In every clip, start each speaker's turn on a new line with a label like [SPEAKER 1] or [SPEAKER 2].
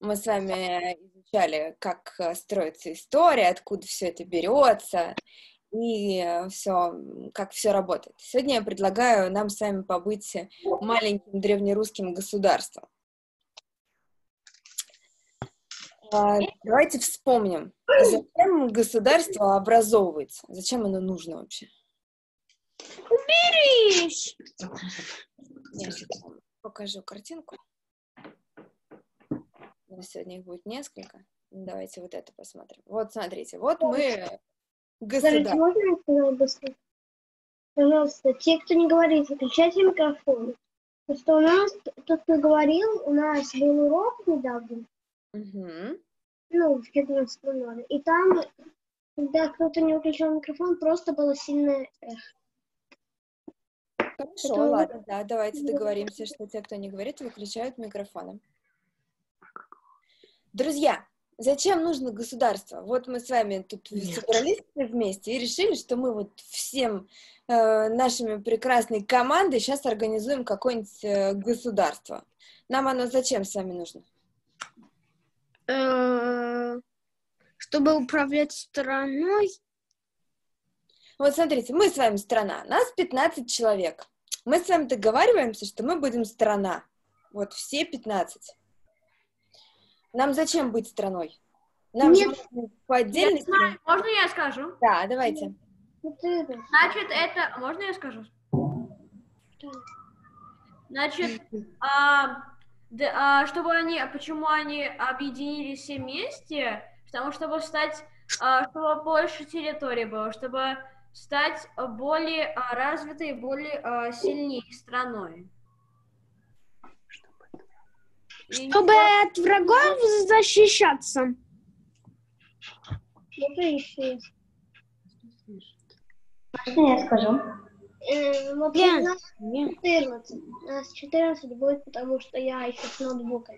[SPEAKER 1] Мы с вами изучали, как э, строится история, откуда все это берется, и все, как все работает. Сегодня я предлагаю нам с вами побыть маленьким древнерусским государством. А, давайте вспомним, зачем государство образовывается, зачем оно нужно вообще?
[SPEAKER 2] Уберись!
[SPEAKER 1] Я покажу картинку. У нас сегодня их будет несколько. Давайте вот это посмотрим. Вот, смотрите, вот мы
[SPEAKER 2] Скажите, можно? Пожалуйста, те, кто не говорит, выключайте микрофон. Потому что у нас, тот, кто говорил, у нас был урок недавно.
[SPEAKER 1] Угу.
[SPEAKER 2] Ну, в 14.00. И там, когда кто-то не выключал микрофон, просто было сильное эхо.
[SPEAKER 1] Хорошо,
[SPEAKER 2] Это-
[SPEAKER 1] ладно, да, давайте договоримся, что те, кто не говорит, выключают микрофоны. Друзья, зачем нужно государство? Вот мы с вами тут собрались все вместе и решили, что мы вот всем э, нашими прекрасной командой сейчас организуем какое-нибудь э, государство. Нам оно зачем с вами нужно?
[SPEAKER 3] Э, Чтобы управлять страной.
[SPEAKER 1] Вот смотрите, мы с вами страна, нас 15 человек. Мы с вами договариваемся, что мы будем страна. Вот все 15. Нам зачем быть страной? Нам же
[SPEAKER 3] Нет.
[SPEAKER 1] можно по отдельности.
[SPEAKER 4] Можно я скажу?
[SPEAKER 1] Да, давайте.
[SPEAKER 4] Значит, это... Можно я скажу? Значит, а, д- а, чтобы они... Почему они объединились все вместе? Потому чтобы стать... а, чтобы больше территории было, чтобы стать более а, развитой, более а, сильнее страной. И
[SPEAKER 3] Чтобы от врагов защищаться.
[SPEAKER 2] ну, ты еще.
[SPEAKER 5] Можно я скажу?
[SPEAKER 2] Э,
[SPEAKER 3] Нет.
[SPEAKER 2] нас 14. Нас 14 будет, потому что я еще с ноутбука.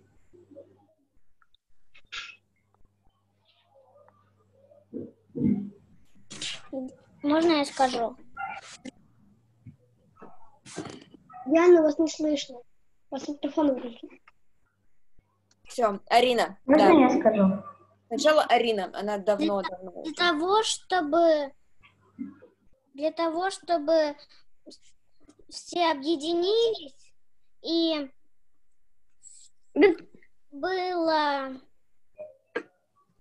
[SPEAKER 5] Можно я скажу?
[SPEAKER 2] Яна, вас не слышно. Вас микрофон выключен.
[SPEAKER 1] Все, Арина.
[SPEAKER 5] Можно
[SPEAKER 1] Да.
[SPEAKER 5] я скажу?
[SPEAKER 1] Сначала Арина, она давно-давно.
[SPEAKER 5] Для того, чтобы для того, чтобы все объединились и было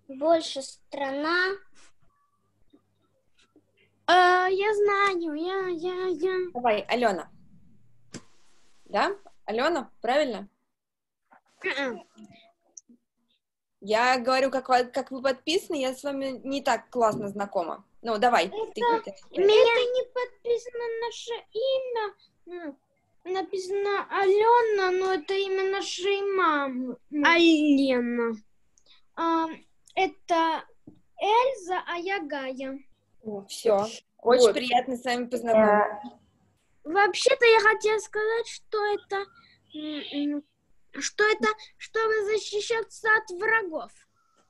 [SPEAKER 5] больше страна.
[SPEAKER 3] Э, Я знаю, я, я, я.
[SPEAKER 1] Давай, Алена. Да? Алена, правильно? Я говорю, как, вы- как вы подписаны, я с вами не так классно знакома. Ну, давай. ты говори.
[SPEAKER 3] Это не подписано наше имя. Написано Алена, но это имя нашей мамы. Алена. А, Это Эльза, а я Гая.
[SPEAKER 1] Все. Очень
[SPEAKER 5] Вот.
[SPEAKER 1] приятно с вами познакомиться.
[SPEAKER 3] Вообще-то я хотела сказать, что это, что это, чтобы защищаться от врагов.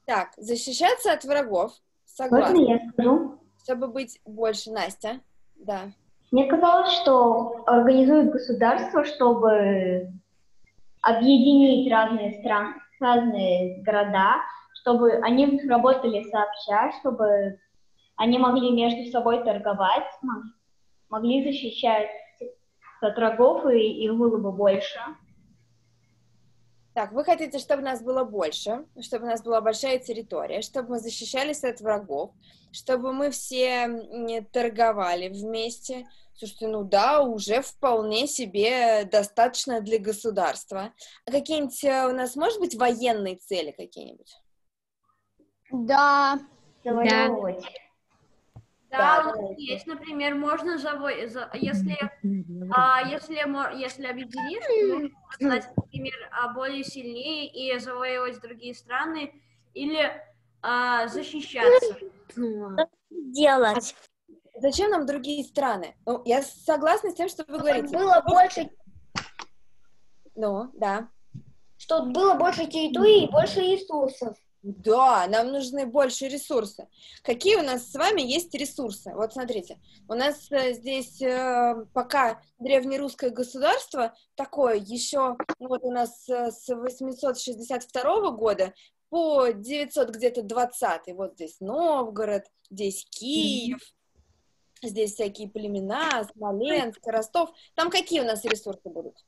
[SPEAKER 1] Так, защищаться от врагов.
[SPEAKER 5] Можно
[SPEAKER 1] Согласна.
[SPEAKER 5] я скажу?
[SPEAKER 1] Чтобы быть больше, Настя. Да.
[SPEAKER 5] Мне казалось, что организуют государство, чтобы объединить разные страны, разные города, чтобы они работали сообща, чтобы они могли между собой торговать, могли защищать от врагов, и их было бы больше.
[SPEAKER 1] Так, вы хотите, чтобы нас было больше, чтобы у нас была большая территория, чтобы мы защищались от врагов, чтобы мы все м, торговали вместе. Слушайте, ну да, уже вполне себе достаточно для государства. А какие-нибудь э, у нас, может быть, военные цели какие-нибудь?
[SPEAKER 3] Да.
[SPEAKER 5] Завоевывать.
[SPEAKER 1] Да,
[SPEAKER 4] Да,
[SPEAKER 1] давайте.
[SPEAKER 4] есть, например, можно заво- за- если, а, если, если объединиться, можно стать, например, а, более сильнее и завоевывать другие страны или а, защищаться.
[SPEAKER 5] Делать.
[SPEAKER 1] Зачем нам другие страны? Ну, я согласна с тем, что вы говорите.
[SPEAKER 2] Было больше,
[SPEAKER 1] Ну, да.
[SPEAKER 2] что было больше территории и больше ресурсов.
[SPEAKER 1] Да, нам нужны больше ресурсы. Какие у нас с вами есть ресурсы? Вот смотрите, у нас э, здесь э, пока древнерусское государство такое еще, ну вот у нас э, с 862 года по 900 где-то 20 вот здесь Новгород, здесь Киев, здесь всякие племена, Смоленск, Ростов. Там какие у нас ресурсы будут?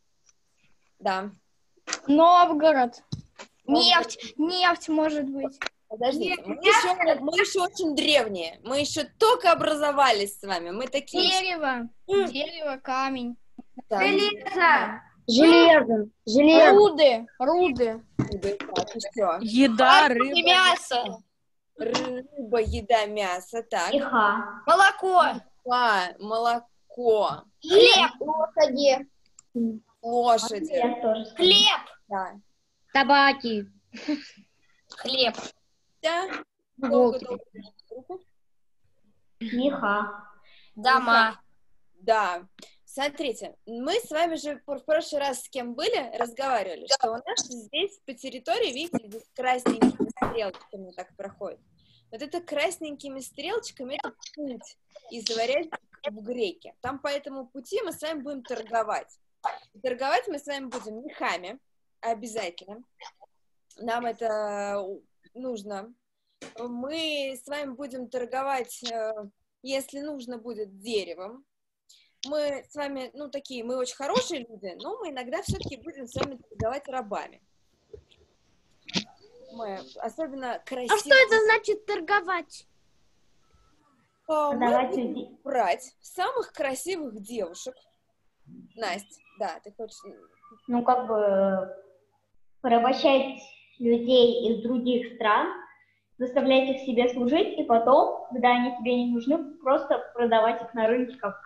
[SPEAKER 1] Да.
[SPEAKER 3] Новгород. Нефть, нефть может быть.
[SPEAKER 1] Подождите, мы еще, мы еще очень древние, мы еще только образовались с вами, мы такие...
[SPEAKER 3] Дерево, дерево, камень.
[SPEAKER 1] Да,
[SPEAKER 4] Железо.
[SPEAKER 2] Железо. Железо.
[SPEAKER 3] Руды, руды.
[SPEAKER 1] так, еще.
[SPEAKER 6] Еда, рыба.
[SPEAKER 3] мясо.
[SPEAKER 1] Рыба, еда, мясо, так.
[SPEAKER 5] Иха.
[SPEAKER 3] Молоко.
[SPEAKER 1] А, молоко,
[SPEAKER 3] Хлеб.
[SPEAKER 2] Лошади.
[SPEAKER 1] лошади.
[SPEAKER 3] Хлеб.
[SPEAKER 1] да.
[SPEAKER 2] Табаки.
[SPEAKER 3] Хлеб.
[SPEAKER 1] Да. Долго, долго. Руку.
[SPEAKER 5] Иха.
[SPEAKER 3] Дома.
[SPEAKER 1] Да. Смотрите, мы с вами же в прошлый раз с кем были, разговаривали, что у нас здесь по территории, видите, здесь красненькими стрелочками так проходит. Вот это красненькими стрелочками это путь из Заворязья в Греки. Там по этому пути мы с вами будем торговать. И торговать мы с вами будем мехами, обязательно. Нам это нужно. Мы с вами будем торговать, э, если нужно будет, деревом. Мы с вами, ну, такие, мы очень хорошие люди, но мы иногда все-таки будем с вами торговать рабами. Мы особенно красивые.
[SPEAKER 3] А что это значит торговать?
[SPEAKER 1] Мы будем
[SPEAKER 5] людей.
[SPEAKER 1] брать самых красивых девушек. Настя, да, ты хочешь...
[SPEAKER 5] Ну, как бы порабощать людей из других стран, заставлять их себе служить, и потом, когда они тебе не нужны, просто продавать их на рынке как,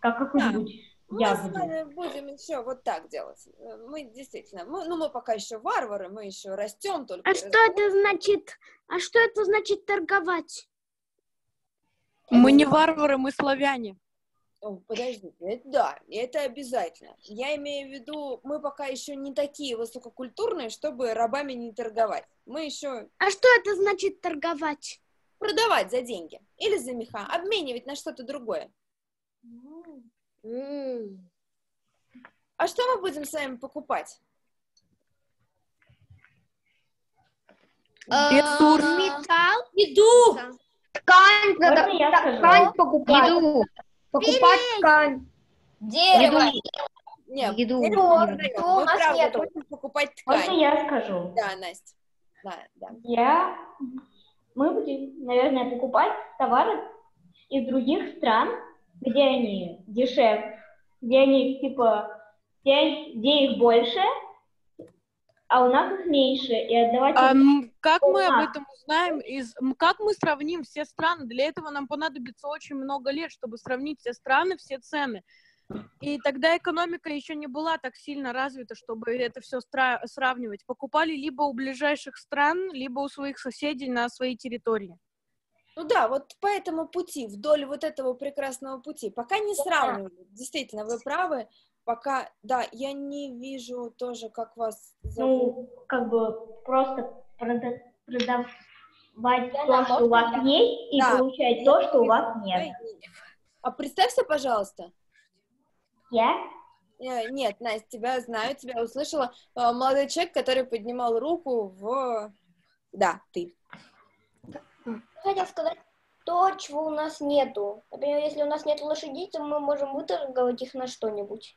[SPEAKER 5] как какую-нибудь
[SPEAKER 1] Мы с
[SPEAKER 5] ягоду.
[SPEAKER 1] вами будем еще вот так делать. Мы действительно, мы, ну мы пока еще варвары, мы еще растем только.
[SPEAKER 3] А что это значит? А что это значит торговать?
[SPEAKER 6] Мы не варвары, мы славяне.
[SPEAKER 1] О, Подождите, это да, это обязательно. Я имею в виду, мы пока еще не такие высококультурные, чтобы рабами не торговать. Мы еще
[SPEAKER 3] А что это значит торговать?
[SPEAKER 1] продавать за деньги или за меха, обменивать на что-то другое. А что мы будем с вами покупать?
[SPEAKER 6] Ресурс.
[SPEAKER 3] Металл.
[SPEAKER 2] Еду. Ткань. Надо ткань покупать. Еду. Покупать ткань.
[SPEAKER 3] Дерево.
[SPEAKER 1] Нет,
[SPEAKER 2] Еду.
[SPEAKER 1] дерево мы
[SPEAKER 2] Еду.
[SPEAKER 1] продаем.
[SPEAKER 3] у нас
[SPEAKER 1] правда
[SPEAKER 3] нету.
[SPEAKER 1] покупать
[SPEAKER 5] Можно
[SPEAKER 1] ткань.
[SPEAKER 5] я скажу?
[SPEAKER 1] Да, Настя. Да, да.
[SPEAKER 5] Я... Мы будем, наверное, покупать товары из других стран, где они дешевле, где они, типа, где, где их больше, а у нас их меньше, и отдавать
[SPEAKER 6] А, как мы об этом узнаем? Из... Как мы сравним все страны? Для этого нам понадобится очень много лет, чтобы сравнить все страны, все цены. И тогда экономика еще не была так сильно развита, чтобы это все сравнивать. Покупали либо у ближайших стран, либо у своих соседей на своей территории.
[SPEAKER 1] Ну да, вот по этому пути, вдоль вот этого прекрасного пути, пока не сравнивали, действительно, вы правы, пока, да, я не вижу тоже, как вас зовут.
[SPEAKER 5] ну, как бы просто прода- продавать то, что у вас есть, и
[SPEAKER 1] Да.
[SPEAKER 5] получать то, что у вас нет.
[SPEAKER 1] А представься, пожалуйста.
[SPEAKER 5] Я?
[SPEAKER 1] Э, Нет, Настя, тебя знаю, тебя услышала. Э, Молодой человек, который поднимал руку в... Да, ты.
[SPEAKER 7] Хотел сказать то, чего у нас нету. Например, если у нас нет лошадей, то мы можем выторговать их на что-нибудь.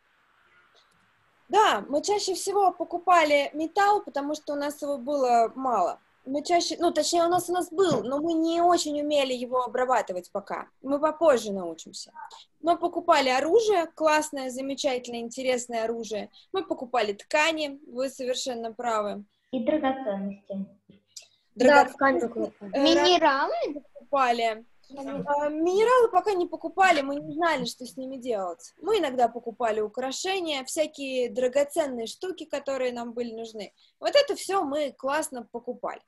[SPEAKER 1] Да, мы чаще всего покупали металл, потому что у нас его было мало. Мы чаще, ну, точнее, у нас у нас был, но мы не очень умели его обрабатывать пока. Мы попозже научимся. Мы покупали оружие, классное, замечательное, интересное оружие. Мы покупали ткани, вы совершенно правы.
[SPEAKER 5] И драгоценности.
[SPEAKER 2] Да,
[SPEAKER 1] Драгоценности,
[SPEAKER 2] ткань покупать.
[SPEAKER 1] э,
[SPEAKER 3] Минералы?
[SPEAKER 1] покупали. А, Минералы пока не покупали, мы не знали, что с ними делать. Мы иногда покупали украшения, всякие драгоценные штуки, которые нам были нужны. Вот это все мы классно покупали.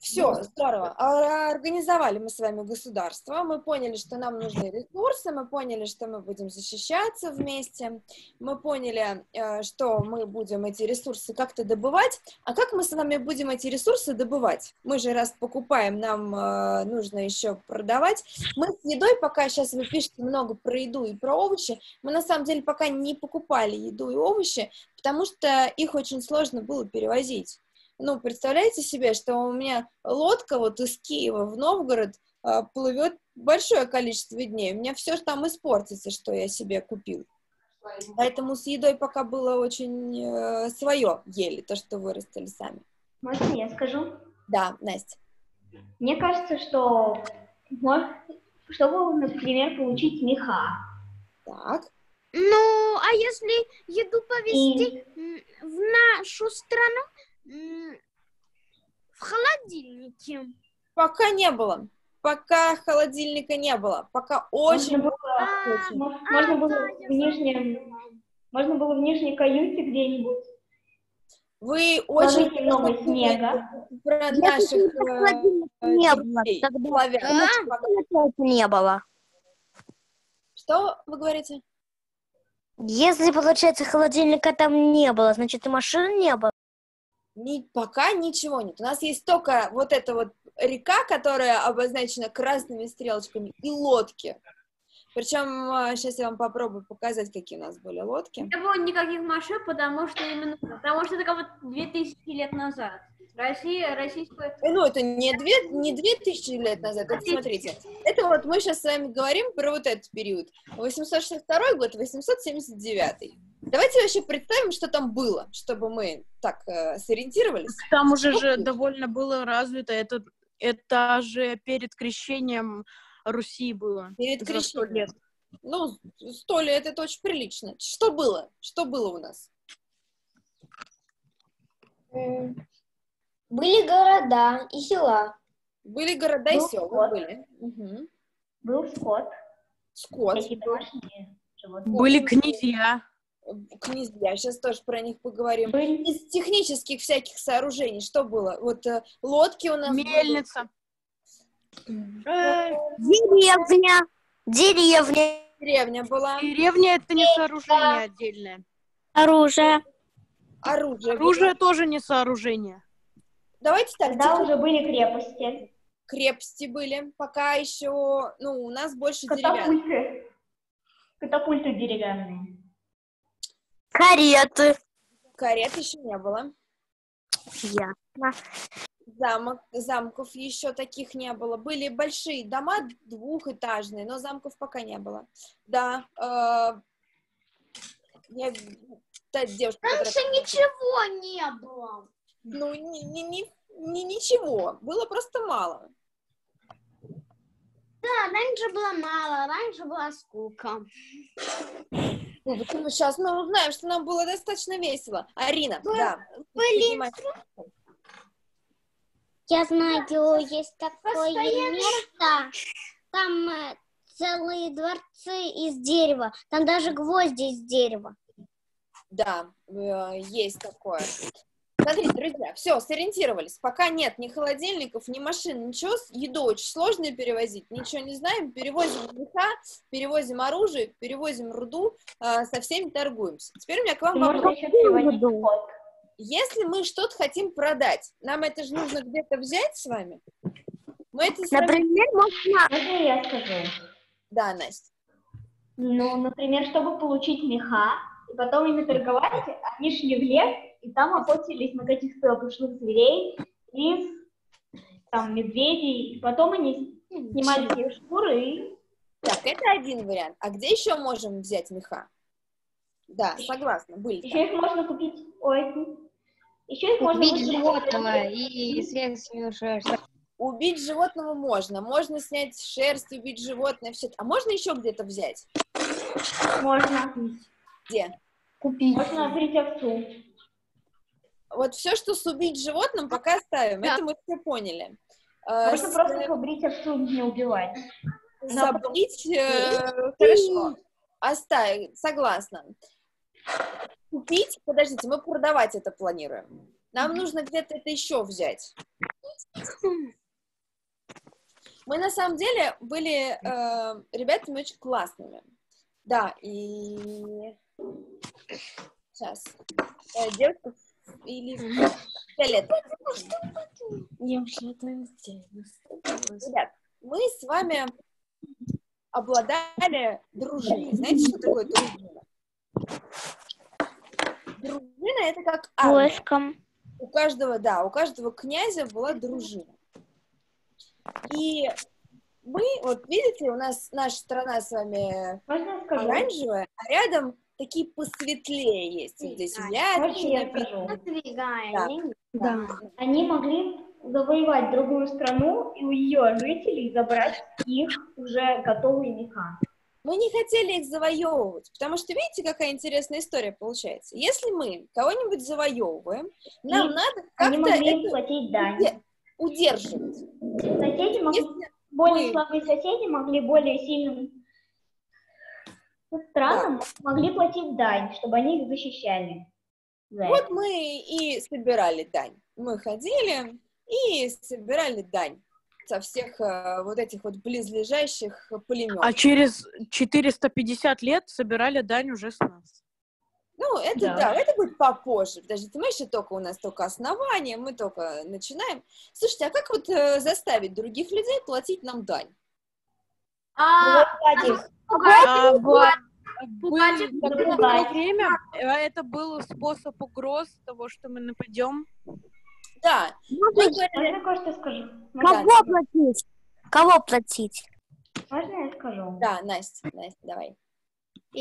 [SPEAKER 1] Все, здорово. А, Организовали мы с вами государство, мы поняли, что нам нужны ресурсы, мы поняли, что мы будем защищаться вместе, мы поняли, э, что мы будем эти ресурсы как-то добывать. А как мы с вами будем эти ресурсы добывать? Мы же раз покупаем, нам э, нужно еще продавать. Мы с едой, пока сейчас вы пишете много про еду и про овощи, мы на самом деле пока не покупали еду и овощи, потому что их очень сложно было перевозить ну, представляете себе, что у меня лодка вот из Киева в Новгород а, плывет большое количество дней. У меня все там испортится, что я себе купил. Поэтому с едой пока было очень э, свое ели, то, что вырастили сами.
[SPEAKER 5] Можно я скажу?
[SPEAKER 1] Да, Настя.
[SPEAKER 5] Мне кажется, что чтобы, например, получить меха,
[SPEAKER 1] Так.
[SPEAKER 3] Ну, а если еду повезти
[SPEAKER 5] и
[SPEAKER 3] в нашу страну в холодильнике?
[SPEAKER 1] Пока не было. Пока холодильника не было. Пока очень...
[SPEAKER 5] можно было,
[SPEAKER 3] А,
[SPEAKER 5] мо- можно было
[SPEAKER 3] да,
[SPEAKER 5] в
[SPEAKER 3] я
[SPEAKER 5] нижнем, можно было в нижней каюте где-нибудь
[SPEAKER 1] Вы очень
[SPEAKER 5] немного снега.
[SPEAKER 1] про наших э,
[SPEAKER 8] не
[SPEAKER 1] э,
[SPEAKER 8] было, тогда.
[SPEAKER 3] А?
[SPEAKER 8] не было.
[SPEAKER 1] Что вы говорите?
[SPEAKER 8] Если, получается, холодильника там не было, значит, и машин не было.
[SPEAKER 1] Ни- пока ничего нет. У нас есть только вот эта вот река, которая обозначена красными стрелочками, и лодки. Причем сейчас я вам попробую показать, какие у нас были лодки.
[SPEAKER 4] Не было никаких машин, потому что именно, потому что это как вот 2000 лет назад. Россия, российская...
[SPEAKER 1] Э, Ну, это не две, не две тысячи лет назад, это смотрите. Это вот мы сейчас с вами говорим про вот этот период. 862 год, 879. Давайте вообще представим, что там было, чтобы мы так э, сориентировались.
[SPEAKER 6] Там уже же довольно было развито. Это, это же перед крещением Руси было.
[SPEAKER 1] Перед крещением.
[SPEAKER 6] лет.
[SPEAKER 1] Ну, сто лет это очень прилично. Что было? Что было у нас?
[SPEAKER 7] Были города и села.
[SPEAKER 1] Были города и
[SPEAKER 5] Был
[SPEAKER 1] села,
[SPEAKER 5] скот.
[SPEAKER 1] были. Мгм.
[SPEAKER 5] Был скот,
[SPEAKER 1] Скот.
[SPEAKER 6] Были князья.
[SPEAKER 1] Князья, сейчас тоже про них поговорим.
[SPEAKER 5] Были
[SPEAKER 1] Из технических всяких сооружений что было? Вот э, лодки у нас.
[SPEAKER 6] Мельница.
[SPEAKER 8] Деревня. Деревня.
[SPEAKER 1] деревня была,
[SPEAKER 6] Деревня это не сооружение отдельное.
[SPEAKER 8] Оружие.
[SPEAKER 1] оружие. было.
[SPEAKER 6] Оружие тоже не сооружение.
[SPEAKER 1] Давайте так,
[SPEAKER 5] Тогда уже были крепости,
[SPEAKER 1] крепости были, пока еще, ну, у нас больше
[SPEAKER 5] катапульты, катапульты деревянные.
[SPEAKER 8] Кареты.
[SPEAKER 1] Карет еще не было.
[SPEAKER 8] Я.
[SPEAKER 1] Замок, замков еще таких не было. Были большие дома двухэтажные, но замков пока не было. Да. э, я, та девушка, которая-
[SPEAKER 3] Раньше ничего не было.
[SPEAKER 1] Ну, не, не, не- не ничего. Было просто мало.
[SPEAKER 3] Да, раньше было мало, раньше была скука.
[SPEAKER 1] Сейчас мы узнаем, что нам было достаточно весело. Арина,
[SPEAKER 3] Вы-
[SPEAKER 1] да. поднимай.
[SPEAKER 3] Я знаю, есть такое
[SPEAKER 7] Постоянно-
[SPEAKER 3] место, там э, целые дворцы из дерева, там даже гвозди из дерева.
[SPEAKER 1] Да, э, есть такое. Смотрите, друзья, все, сориентировались. Пока нет ни холодильников, ни машин, ничего. с- Еду очень сложно перевозить, ничего не знаем. Перевозим меха, перевозим оружие, перевозим руду, э, со всеми торгуемся. Теперь у меня к вам вопрос. Если мы что-то хотим продать, нам это же нужно где-то взять с вами? Мы это с
[SPEAKER 8] Например, можно...
[SPEAKER 5] Можно я скажу?
[SPEAKER 1] Да, Настя.
[SPEAKER 5] Ну, например, чтобы получить меха, и потом ими торговать, они шли в лес, и там охотились на каких-то пушных зверей, лис, там, медведей, и потом они снимали себе шкуры и
[SPEAKER 1] Так, это один вариант. А где еще можем взять меха? Да, согласна, были.
[SPEAKER 5] еще их можно купить, ой, еще их можно
[SPEAKER 9] Убить
[SPEAKER 5] выставить-
[SPEAKER 9] животного и съесть с него шерсть.
[SPEAKER 1] Убить животного можно, можно снять шерсть, убить животное, все. А можно еще где-то взять?
[SPEAKER 5] Можно.
[SPEAKER 1] Где?
[SPEAKER 9] Купить.
[SPEAKER 5] Можно открыть овцу.
[SPEAKER 1] Вот все, что с убить животным, пока оставим. Это мы все поняли. Э,
[SPEAKER 5] Можно
[SPEAKER 1] с-
[SPEAKER 5] просто побрить овцу, не убивать.
[SPEAKER 1] Забыть, э, хорошо. Оставить, согласна. Купить, подождите, мы продавать это планируем. Нам нужно где-то это еще взять. Мы на самом деле были э, ребятами очень классными. Да, и сейчас. Э, девушка или фиолет. Ребят, мы с вами обладали дружиной. Знаете, что такое дружина? Дружина это как армия.
[SPEAKER 8] Войском.
[SPEAKER 1] У каждого, да, у каждого князя была дружина. И мы, вот видите, у нас наша страна с вами оранжевая, а рядом такие посветлее есть. Вот Здесь
[SPEAKER 5] скажу?
[SPEAKER 7] Отодвигаем.
[SPEAKER 1] да.
[SPEAKER 5] Они могли завоевать другую страну и у ее жителей забрать их уже готовые меха.
[SPEAKER 1] Мы не хотели их завоевывать, потому что видите, какая интересная история получается. Если мы кого-нибудь завоевываем, нам
[SPEAKER 5] И
[SPEAKER 1] надо
[SPEAKER 5] Они
[SPEAKER 1] как-то это
[SPEAKER 5] платить дань.
[SPEAKER 1] уде- удерживать.
[SPEAKER 5] Соседи могли,
[SPEAKER 1] Если
[SPEAKER 5] более
[SPEAKER 1] мы-
[SPEAKER 5] слабые соседи могли более сильным странам могли платить дань, чтобы они их защищали. За это.
[SPEAKER 1] Вот мы и собирали дань. Мы ходили и собирали дань со всех э, вот этих вот близлежащих племен.
[SPEAKER 6] А через 450 лет собирали дань уже с нас.
[SPEAKER 1] Ну, это
[SPEAKER 5] Да.
[SPEAKER 1] да. это будет попозже. Подождите, мы еще только, у нас только основание, мы только начинаем. Слушайте, а как вот э, заставить других людей платить нам дань?
[SPEAKER 4] А.
[SPEAKER 6] А,
[SPEAKER 4] Пугать их,
[SPEAKER 6] такое
[SPEAKER 5] запугать.
[SPEAKER 6] время, э, это был способ угроз того, что мы нападем.
[SPEAKER 1] Да, говорили,
[SPEAKER 5] Можно я кое-что скажу?
[SPEAKER 1] Да.
[SPEAKER 8] Кого платить? Кого платить?
[SPEAKER 5] Можно я скажу?
[SPEAKER 1] да, Настя, Настя, давай.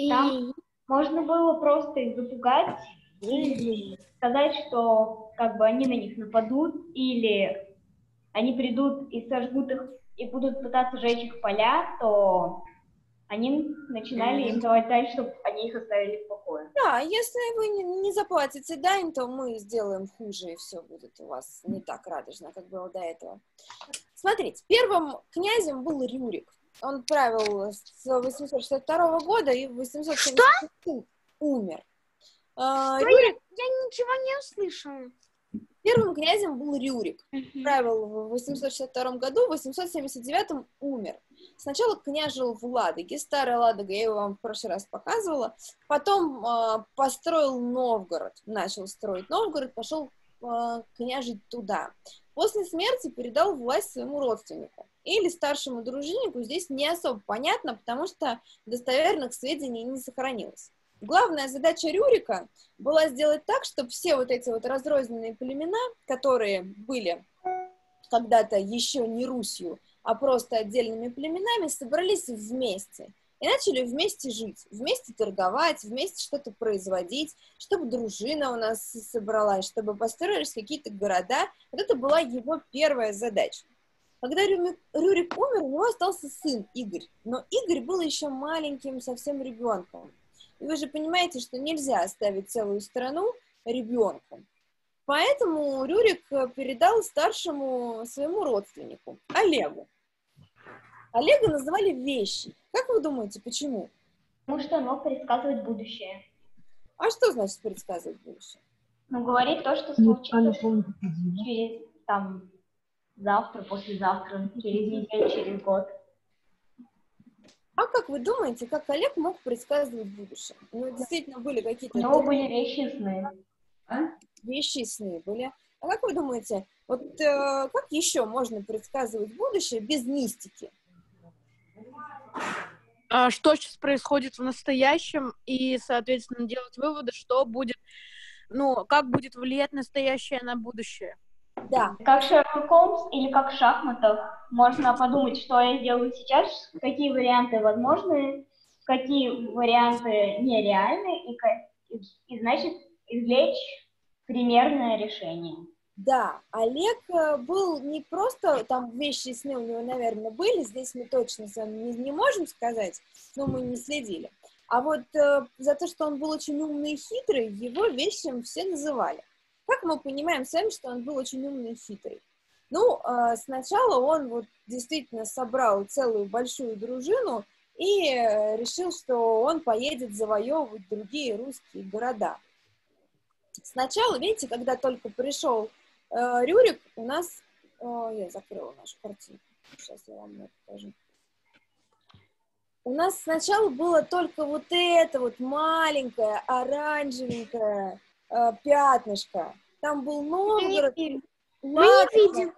[SPEAKER 5] Там можно было просто их запугать и сказать, что как бы они на них нападут, или они придут и сожгут их и будут пытаться сжечь их поля, то они начинали им давать дань, чтобы они их оставили в покое.
[SPEAKER 1] Да, если вы не, не заплатите дань, то мы сделаем хуже, и все будет у вас не так радужно, как было до этого. Смотрите, первым князем был Рюрик. Он правил с 862 года и в 876 умер. А, Рюрик-
[SPEAKER 3] Я ничего не услышала.
[SPEAKER 1] Первым князем был Рюрик. правил в 862 году, в 879 умер. Сначала княжил в Ладоге, старая Ладога, я его вам в прошлый раз показывала. Потом э, построил Новгород, начал строить Новгород, пошел э, княжить туда. После смерти передал власть своему родственнику или старшему дружиннику. Здесь не особо понятно, потому что достоверных сведений не сохранилось. Главная задача Рюрика была сделать так, чтобы все вот эти вот разрозненные племена, которые были когда-то еще не Русью, а просто отдельными племенами, собрались вместе и начали вместе жить, вместе торговать, вместе что-то производить, чтобы дружина у нас собралась, чтобы построились какие-то города. Вот это была его первая задача. Когда Рюми- Рюрик умер, у него остался сын Игорь, но Игорь был еще маленьким совсем ребенком. И вы же понимаете, что нельзя оставить целую страну ребенком. Поэтому Рюрик э, передал старшему своему родственнику, Олегу. Олега называли Вещи. Как вы думаете, почему?
[SPEAKER 5] Потому что он мог предсказывать будущее.
[SPEAKER 1] А что значит предсказывать будущее?
[SPEAKER 5] Ну, говорит то, что случится через там завтра, послезавтра, через неделю, через год.
[SPEAKER 1] А как вы думаете, как Олег мог предсказывать будущее? У него действительно были какие-то
[SPEAKER 5] У него были вещи сны.
[SPEAKER 1] вещи и сны были. А как вы думаете, вот э, как еще можно предсказывать будущее без мистики?
[SPEAKER 6] А что сейчас происходит в настоящем, и, соответственно, делать выводы, что будет, ну, как будет влиять настоящее на будущее.
[SPEAKER 1] Да,
[SPEAKER 5] Как Шерлок Холмс или как в шахматах, можно подумать, что я делаю сейчас, какие варианты возможны, какие варианты нереальны, и, и, значит, извлечь примерное решение.
[SPEAKER 1] Да, Олег э, был не просто, там вещи и сны у него, наверное, были, здесь мы точно с вами не, не можем сказать, но мы не следили. А вот э, за то, что он был очень умный и хитрый, его вещем все называли. Как мы понимаем с вами, что он был очень умный и хитрый? Ну, э, сначала он вот действительно собрал целую большую дружину и э, решил, что он поедет завоевывать другие русские города. Сначала, видите, когда только пришел э, Рюрик, у нас... Я закрыла нашу картинку. Сейчас я вам это покажу. У нас сначала было только вот это вот маленькое оранжевенькое э, пятнышко. Там был Новгород.
[SPEAKER 3] Мы не видим.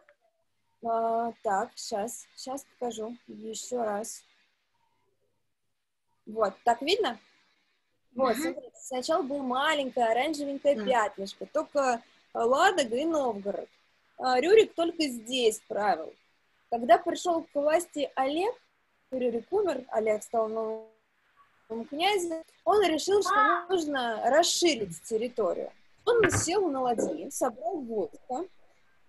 [SPEAKER 1] А, так, сейчас, сейчас покажу еще раз. Вот, так видно? Вот, смотрите, сначала было маленькое оранжевенькое пятнышко, только Ладога и Новгород. А Рюрик только здесь правил. Когда пришел к власти Олег, Рюрик умер, Олег стал новым князем, он решил, что нужно расширить территорию. Он сел на ладьи, собрал войско,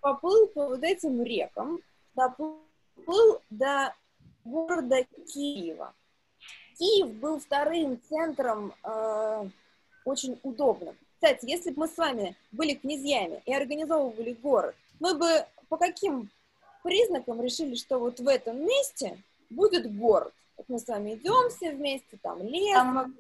[SPEAKER 1] поплыл по вот этим рекам, доплыл до города Киева. Киев был вторым центром э, очень удобным. Кстати, если бы мы с вами были князьями и организовывали город, мы бы по каким признакам решили, что вот в этом месте будет город? Вот мы с вами идем все вместе, там лес,
[SPEAKER 5] Там,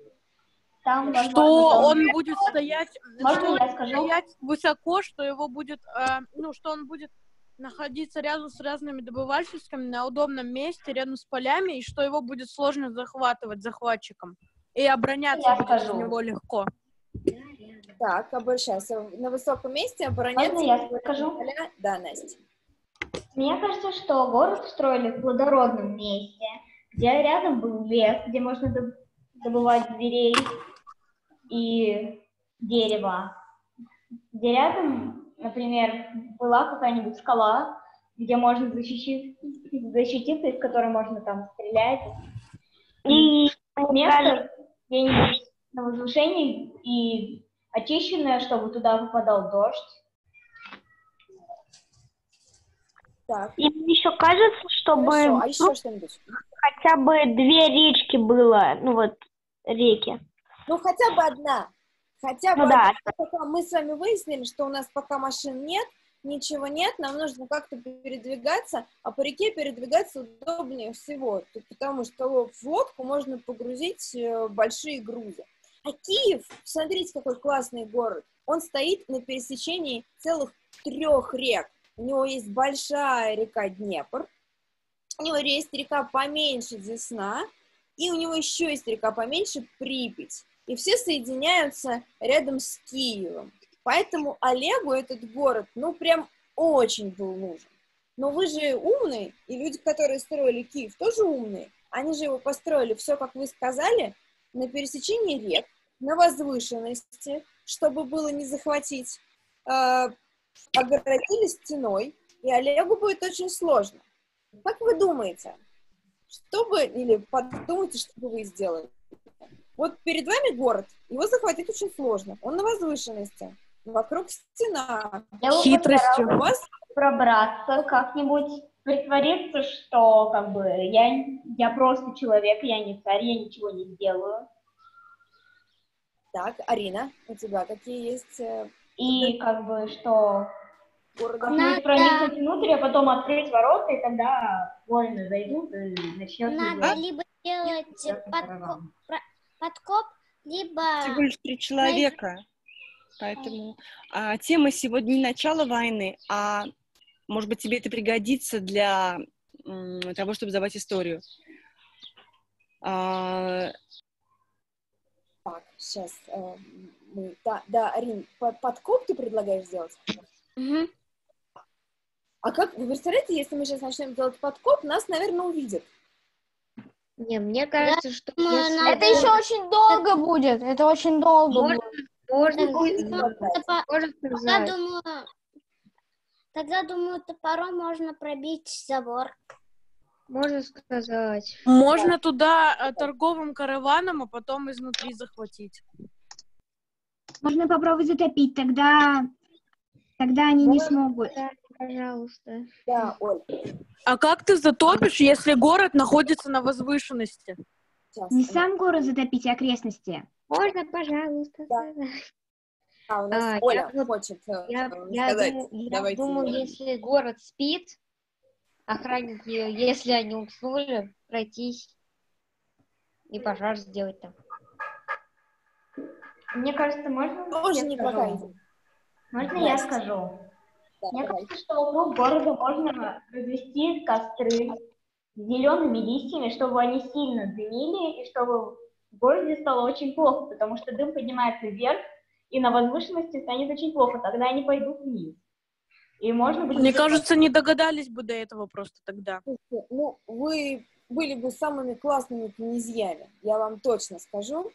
[SPEAKER 5] там возможно,
[SPEAKER 6] Что
[SPEAKER 5] там-
[SPEAKER 6] он будет стоять,
[SPEAKER 5] Можно
[SPEAKER 6] что
[SPEAKER 5] я скажу?
[SPEAKER 6] стоять высоко, что его будет, э, ну, что он будет находиться рядом с разными добывательствами на удобном месте, рядом с полями, и что его будет сложно захватывать захватчикам. И обороняться
[SPEAKER 5] Я
[SPEAKER 6] будет
[SPEAKER 5] скажу.
[SPEAKER 6] него легко.
[SPEAKER 1] Так, обращайся. На высоком месте обороняться.
[SPEAKER 5] Можно я скажу?
[SPEAKER 1] поля. Да, Настя.
[SPEAKER 5] Мне кажется, что город строили в плодородном месте, где рядом был лес, где можно доб- добывать зверей и дерево. Где рядом, например, была какая-нибудь скала, где можно защищи- защититься, из которой можно там стрелять. И место где-нибудь на возвышении и очищенное, чтобы туда попадал дождь.
[SPEAKER 1] Так,
[SPEAKER 10] И мне еще кажется, чтобы
[SPEAKER 1] хорошо. А еще
[SPEAKER 10] ну,
[SPEAKER 1] что-нибудь?
[SPEAKER 10] хотя бы две речки было, ну вот, реки.
[SPEAKER 1] Ну, хотя бы одна. Хотя бы
[SPEAKER 10] Ну да.
[SPEAKER 1] одна. Пока мы с вами выяснили, что у нас пока машин нет, ничего нет, нам нужно как-то передвигаться, а по реке передвигаться удобнее всего, потому что в лодку можно погрузить э, большие грузы. А Киев, смотрите, какой классный город, он стоит на пересечении целых трех рек. У него есть большая река Днепр, у него есть река поменьше Десна, и у него еще есть река поменьше Припять. И все соединяются рядом с Киевом. Поэтому Олегу этот город, ну, прям очень был нужен. Но вы же умные, и люди, которые строили Киев, тоже умные. Они же его построили, все, как вы сказали, на пересечении рек, на возвышенности, чтобы было не захватить, э, огородили стеной, и Олегу будет очень сложно. Как вы думаете, что бы, или подумайте, что бы вы сделали? Вот перед вами город, его захватить очень сложно, он на возвышенности, вокруг стена.
[SPEAKER 5] Я
[SPEAKER 6] Хитростью.
[SPEAKER 1] У вас
[SPEAKER 5] пробраться как-нибудь, притвориться, что как бы я, я просто человек, я не царь, я ничего не сделаю.
[SPEAKER 1] Так, Арина, у тебя какие есть э,
[SPEAKER 5] И как бы что как-нибудь проникнуть внутрь, а потом открыть ворота, и тогда воины зайдут и начнется
[SPEAKER 3] Надо либо делать подкоп, подкоп, либо...
[SPEAKER 11] Всего лишь три человека. Поэтому а, тема сегодня не начало войны, а может быть тебе это пригодится для м, того, чтобы сдавать историю. А,
[SPEAKER 1] Так, сейчас мы... Да, да, Арин, по- подкоп ты предлагаешь сделать? А как, вы представляете, если мы сейчас начнем делать подкоп, нас, наверное, увидят.
[SPEAKER 9] Не, мне кажется, что
[SPEAKER 3] думаю,
[SPEAKER 9] если
[SPEAKER 12] Это еще очень долго будет. Это очень долго
[SPEAKER 9] Можно,
[SPEAKER 12] будет.
[SPEAKER 9] можно можно
[SPEAKER 3] Тогда думаю, тогда думаю, топором можно пробить забор.
[SPEAKER 9] Можно сказать.
[SPEAKER 6] Можно туда э, торговым караваном, а потом изнутри захватить.
[SPEAKER 13] Можно попробовать затопить, тогда, тогда они не
[SPEAKER 9] Можно
[SPEAKER 13] смогут.
[SPEAKER 9] сказать, Пожалуйста.
[SPEAKER 1] Да, Оль,
[SPEAKER 6] А как ты затопишь, если город находится на возвышенности?
[SPEAKER 1] сейчас.
[SPEAKER 13] Не сам город затопить, а окрестности.
[SPEAKER 9] Можно, пожалуйста,
[SPEAKER 1] Да. А, у нас
[SPEAKER 9] А,
[SPEAKER 1] Оля
[SPEAKER 9] я вот-
[SPEAKER 1] хочет э,
[SPEAKER 9] Я,
[SPEAKER 1] э,
[SPEAKER 9] я
[SPEAKER 1] сказать.
[SPEAKER 9] думаю, я
[SPEAKER 1] Давайте.
[SPEAKER 9] думаю, если город спит, охранники, если они уснули, пройтись и пожар сделать там.
[SPEAKER 5] Мне кажется, можно...
[SPEAKER 1] Тоже
[SPEAKER 5] я
[SPEAKER 1] неплохая
[SPEAKER 5] скажу? Можно я скажу? Мне кажется, что вокруг города можно развести костры с зелеными листьями, чтобы они сильно дымили, и чтобы в городе стало очень плохо, потому что дым поднимается вверх, и на возвышенности станет очень плохо, тогда они пойдут вниз. И можно будет...
[SPEAKER 6] Мне кажется, не догадались бы до этого просто тогда.
[SPEAKER 1] Ну, вы были бы самыми классными князьями. Я вам точно скажу,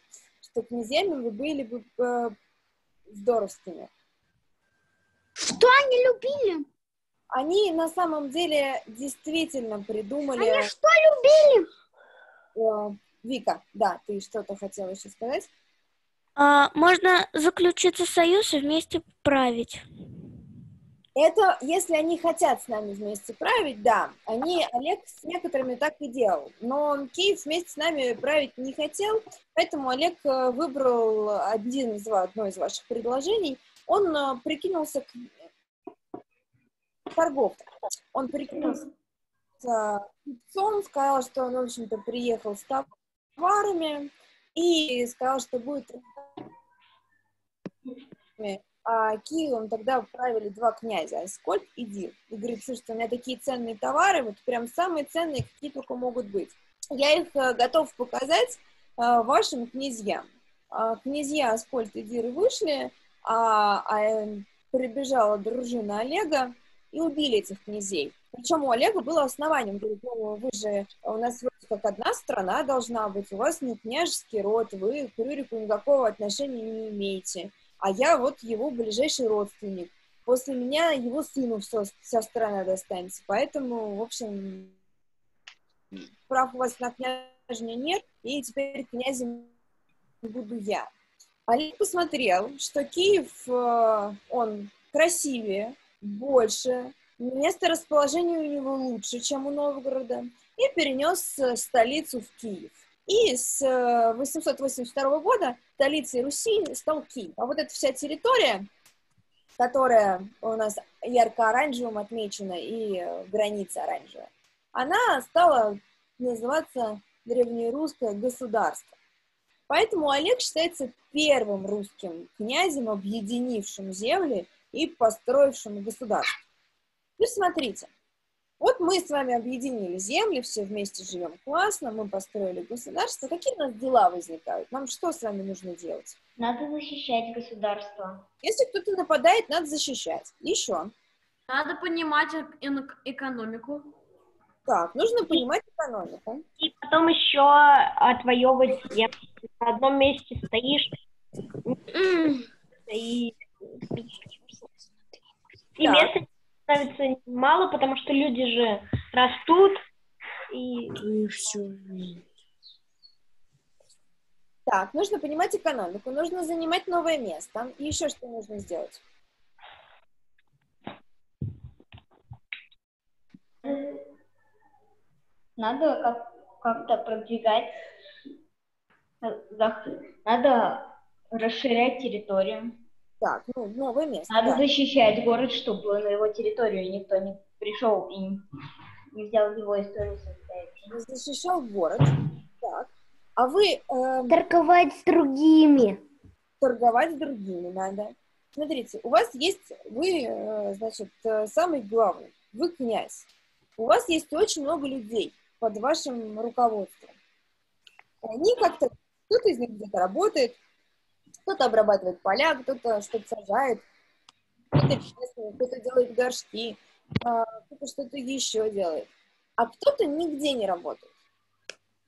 [SPEAKER 1] что князьями вы были бы э, здоровскими.
[SPEAKER 3] Что они любили?
[SPEAKER 1] Они на самом деле действительно придумали...
[SPEAKER 3] Они что любили?
[SPEAKER 1] Э, Вика, да, ты что-то хотела еще сказать?
[SPEAKER 8] А, можно заключиться союз и вместе править.
[SPEAKER 1] Это, если они хотят с нами вместе править, да. Они, Олег с некоторыми так и делал. Но Киев вместе с нами править не хотел, поэтому Олег э, выбрал один из, одно из ваших предложений. Он э, прикинулся к торговцем. Он прикинулся с купцом, сказал, что он, в общем-то, приехал с товарами и сказал, что будет а Киевом тогда правили два князя, Аскольд и Дир. И говорит, слушайте, у меня такие ценные товары, вот прям самые ценные, какие только могут быть. Я их э, готов показать э, вашим князьям. А Князья Аскольд и Дир вышли, а, а, э, прибежала дружина Олега и убили этих князей. Причем у Олега было основание. Он говорит, ну, вы же, у нас вроде как одна страна должна быть, у вас не княжеский род, вы к Рюрику никакого отношения не имеете а я вот его ближайший родственник. После меня его сыну все, вся страна достанется. Поэтому, в общем, прав у вас на княжне нет, и теперь князем буду я. Олег посмотрел, что Киев, э, он красивее, больше, место расположения у него лучше, чем у Новгорода, и перенес э, столицу в Киев. И с э, 882 года столицей Руси стал Киев. А вот эта вся территория, которая у нас ярко-оранжевым отмечена и э, граница оранжевая, она стала называться древнерусское государство. Поэтому Олег считается первым русским князем, объединившим земли и построившим государство. Ну, смотрите, вот мы с вами объединили земли, все вместе живем классно, мы построили государство. Какие у нас дела возникают? Нам что с вами нужно делать?
[SPEAKER 5] Надо защищать государство.
[SPEAKER 1] Если кто-то нападает, надо защищать. Еще.
[SPEAKER 4] Надо понимать эк- эк- экономику.
[SPEAKER 1] Так, нужно понимать экономику.
[SPEAKER 10] И потом еще отвоевывать землю. На одном месте стоишь и, и
[SPEAKER 1] Так.
[SPEAKER 10] Становится мало, потому что люди же растут и...
[SPEAKER 1] Так, нужно понимать экономику, нужно занимать новое место. И еще что нужно сделать?
[SPEAKER 5] Надо как- как-то продвигать, э, надо расширять территорию.
[SPEAKER 1] Так, ну, новое место.
[SPEAKER 5] Надо
[SPEAKER 1] да.
[SPEAKER 5] защищать город, чтобы на его территорию никто не пришел и не, взял его историю состоящую.
[SPEAKER 1] Защищал город. Так. А вы... эм,
[SPEAKER 8] Торговать с другими.
[SPEAKER 1] торговать с другими надо. Смотрите, у вас есть, вы, э, значит, э, самый главный, вы князь. У вас есть очень много людей под вашим руководством. Они как-то, кто-то из них где-то работает, кто-то обрабатывает поля, кто-то что-то сажает, кто-то честный, кто-то делает горшки, а, кто-то что-то еще делает. А кто-то нигде не работает.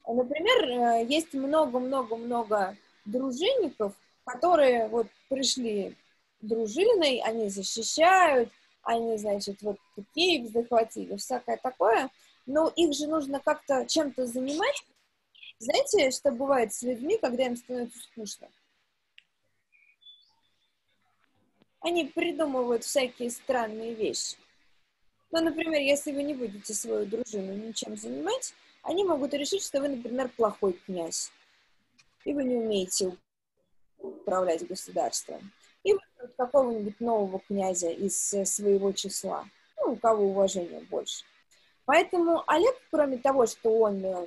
[SPEAKER 1] Например, э, есть много-много-много дружинников, которые вот пришли дружиной, они защищают, они, значит, вот Киев захватили, всякое такое, но их же нужно как-то чем-то занимать. Знаете, что бывает с людьми, когда им становится скучно? Они придумывают всякие странные вещи. Ну, например, если вы не будете свою дружину ничем занимать, они могут решить, что вы, например, плохой князь, и вы не умеете управлять государством. И выберут какого-нибудь нового князя из э, своего числа, ну, у кого уважения больше. Поэтому Олег, кроме того, что он э,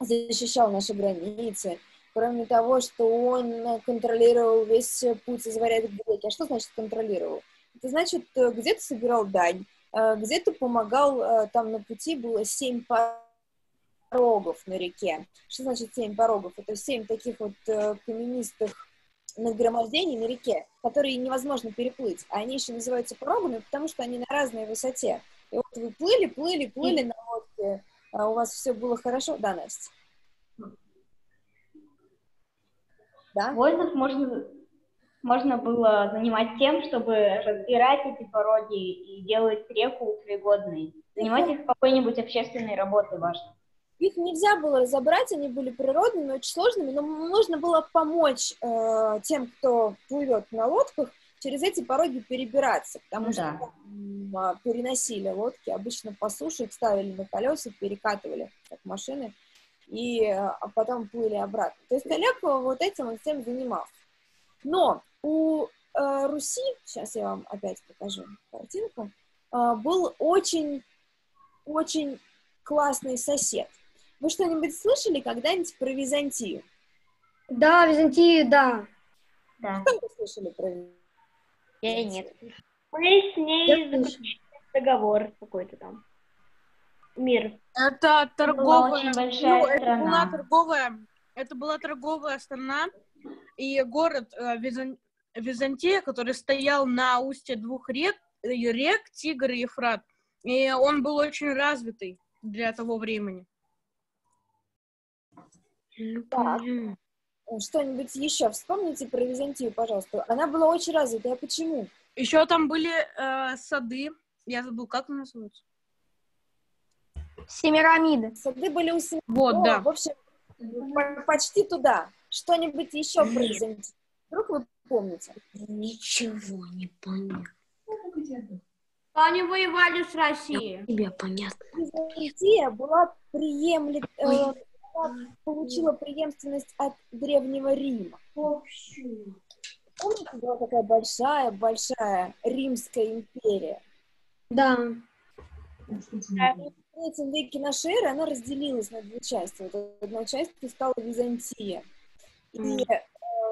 [SPEAKER 1] защищал наши границы, кроме того, что он э, контролировал весь путь из Варяг к Греке. А что значит контролировал? Это значит, э, где-то собирал дань, э, где-то помогал, э, там на пути было семь порогов на реке. Что значит семь порогов? Это семь таких вот э, каменистых нагромождений на реке, которые невозможно переплыть. А они еще называются порогами, потому что они на разной высоте. И вот вы плыли, плыли, плыли на лодке, а у вас все было хорошо, да, Настя? Да?
[SPEAKER 5] Воздух можно, можно было занимать тем, чтобы разбирать эти пороги и делать реку пригодной. Занимать их какой-нибудь общественной работой важно.
[SPEAKER 1] Их нельзя было разобрать, они были природными, очень сложными, но нужно было помочь э, тем, кто плывет на лодках, через эти пороги перебираться, потому
[SPEAKER 5] Ну
[SPEAKER 1] что
[SPEAKER 5] да.
[SPEAKER 1] а, переносили лодки, обычно по суше их ставили на колеса, перекатывали, как машины, и э, а потом плыли обратно. То есть Олег вот этим он всем занимался. Но у э, Руси, сейчас я вам опять покажу картинку, э, был очень, очень классный сосед. Вы что-нибудь слышали когда-нибудь про Византию?
[SPEAKER 2] Да, Византию, да.
[SPEAKER 5] Да.
[SPEAKER 1] Что вы слышали про
[SPEAKER 9] Я нет.
[SPEAKER 10] Мы с ней заключили договор какой-то там. Мир.
[SPEAKER 6] Это торговая,
[SPEAKER 5] очень большая
[SPEAKER 6] ну, это
[SPEAKER 5] страна.
[SPEAKER 6] была торговая, это была торговая страна, и город э, Визан- Византия, который стоял на устье двух рек, э, рек Тигр и Ефрат, и он был очень развитый для того времени.
[SPEAKER 1] Так. Что-нибудь еще вспомните про Византию, пожалуйста. Она была очень развитая. А почему?
[SPEAKER 6] Еще там были э, сады, я забыл, как они называются.
[SPEAKER 2] Семирамиды.
[SPEAKER 1] Сады были у Семенова.
[SPEAKER 6] Вот, да.
[SPEAKER 1] В общем, по- почти туда. Что-нибудь еще про Византию? Вдруг вы помните?
[SPEAKER 3] Ничего не понятно.
[SPEAKER 4] Они воевали с Россией.
[SPEAKER 3] Тебе понятно.
[SPEAKER 1] Византия была приемле... э, она получила преемственность от Древнего Рима. Помните, была такая большая-большая Римская империя?
[SPEAKER 2] Да.
[SPEAKER 1] В веке нашей эры она разделилась на две части. Вот одна часть стала Византия. И э,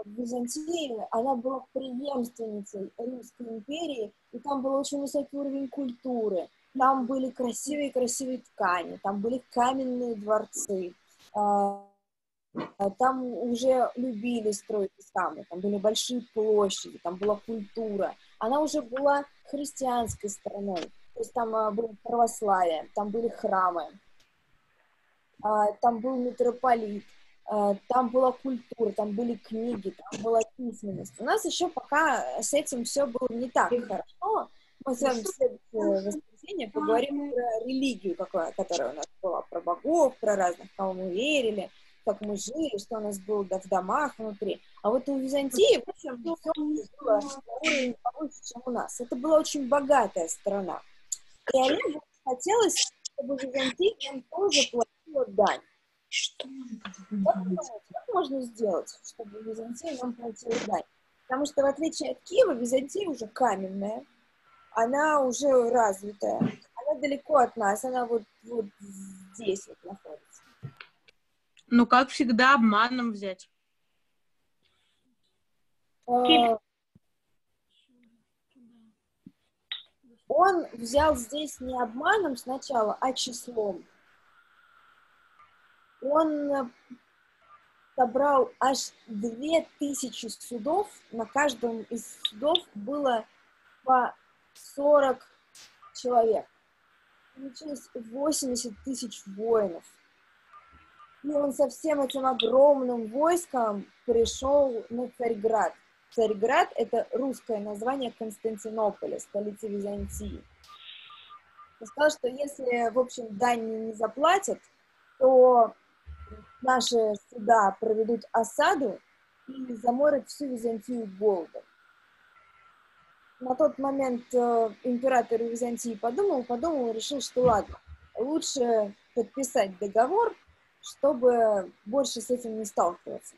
[SPEAKER 1] Византия, она была преемственницей Римской империи, и там был очень высокий уровень культуры. Там были красивые-красивые ткани, там были каменные дворцы, а, а, там уже любили строить ислам, там были большие площади, там была культура. Она уже была христианской страной, то есть там а, было православие, там были храмы, а, там был митрополит, а, там была культура, там были книги, там была письменность. У нас еще пока с этим все было не так хорошо. Мы с вами в следующее воскресенье поговорим про религию, какая, которая у нас была, про богов, про разных, кого мы верили, как мы жили, что у нас было да, в домах внутри. А вот у Византии, в общем, все было на уровень повыше, чем у нас. Это была очень богатая страна. И Олегу хотелось, чтобы Византия нам тоже платила дань.
[SPEAKER 3] Что?
[SPEAKER 1] Как как можно сделать, чтобы Византия нам платила дань? Потому что, в отличие от Киева, Византия уже каменная, она уже развитая, она далеко от нас, она вот, вот здесь вот находится.
[SPEAKER 6] Ну, как всегда, обманом взять.
[SPEAKER 1] А, Он взял здесь не обманом сначала, а числом. Он э, собрал аж две тысячи судов, на каждом из судов было по 40 человек. Получилось 80 тысяч воинов. И он со всем этим огромным войском пришел на Царьград. Царьград — это русское название Константинополя, столицы Византии. Он сказал, что если, в общем, дань не заплатят, то наши суда проведут осаду и заморят всю Византию голодом. На тот момент э, император Византии подумал, подумал решил, что ладно, лучше подписать договор, чтобы больше с этим не сталкиваться,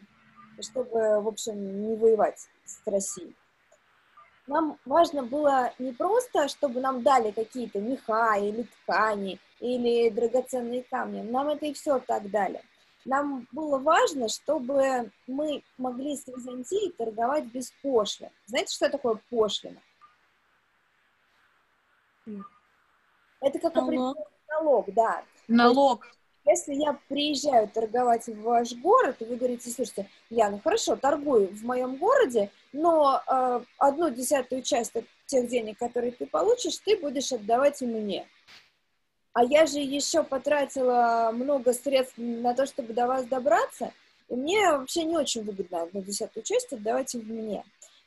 [SPEAKER 1] чтобы, в общем, не воевать с Россией. Нам важно было не просто, чтобы нам дали какие-то меха или ткани, или драгоценные камни, нам это и все так дали. нам было важно, чтобы мы могли с Византией торговать без пошлин. Знаете, что такое пошлина? Это как определенный налог, да.
[SPEAKER 6] Налог.
[SPEAKER 1] Если я приезжаю торговать в ваш город, и вы говорите, слушайте, я, ну хорошо, торгую в моем городе, но э, одну десятую часть тех денег, которые ты получишь, ты будешь отдавать мне. А я же еще потратила много средств на то, чтобы до вас добраться, и мне вообще не очень выгодно одну десятую часть отдавать мне.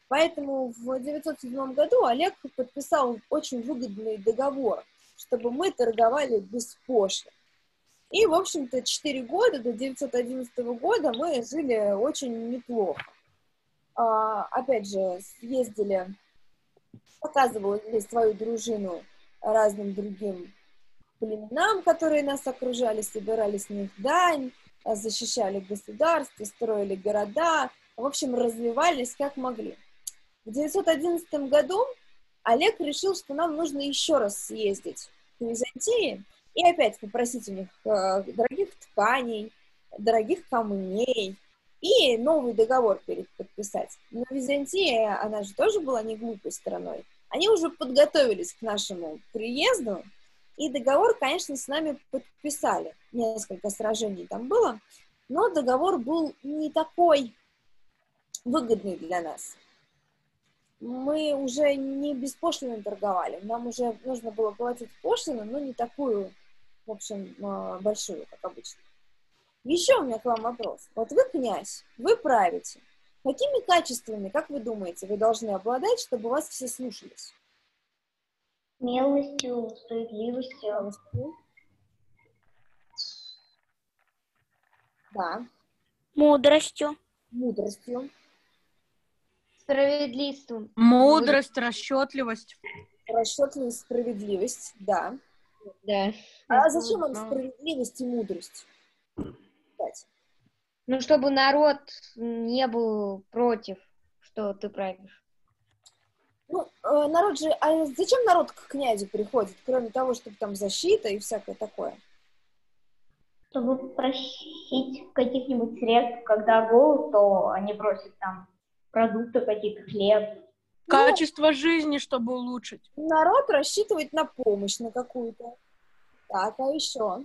[SPEAKER 1] Поэтому в 907 году Олег подписал очень выгодный договор, чтобы мы торговали без пошлин. И, в общем-то, 4 года, до 911 года мы жили очень неплохо. А, опять же, съездили, показывали свою дружину разным другим племенам, которые нас окружали, собирали с них дань, защищали государство, строили города, в общем, развивались как могли. В 911 году Олег решил, что нам нужно еще раз съездить к Византии и опять попросить у них э, дорогих тканей, дорогих камней и новый договор перед подписать. Но Византия, она же тоже была не глупой страной. Они уже подготовились к нашему приезду, и договор, конечно, с нами подписали. Несколько сражений там было, но договор был не такой выгодный для нас. Мы уже не беспошлино торговали, нам уже нужно было платить пошлину, но не такую, в общем, э, большую, как обычно. Еще у меня к вам вопрос. Вот вы князь, вы правите. Какими качествами, как вы думаете, вы должны обладать, чтобы вас все слушались?
[SPEAKER 5] Смелостью, справедливостью.
[SPEAKER 1] Да.
[SPEAKER 8] Мудростью.
[SPEAKER 1] Мудростью.
[SPEAKER 12] Справедливством.
[SPEAKER 6] Мудрость, расчетливость.
[SPEAKER 1] Расчетливость, справедливость, да.
[SPEAKER 12] Да.
[SPEAKER 1] А зачем вам справедливость и мудрость?
[SPEAKER 12] Ну, чтобы народ не был против, что ты правишь.
[SPEAKER 1] Ну, э, народ же... А зачем народ к князю приходит, кроме того, чтобы там защита и всякое такое?
[SPEAKER 5] Чтобы просить каких-нибудь средств, когда голод, то они просят там продукты какие-то, хлеб.
[SPEAKER 6] Качество жизни, чтобы улучшить.
[SPEAKER 1] Народ рассчитывает на помощь на какую-то. Так, а еще?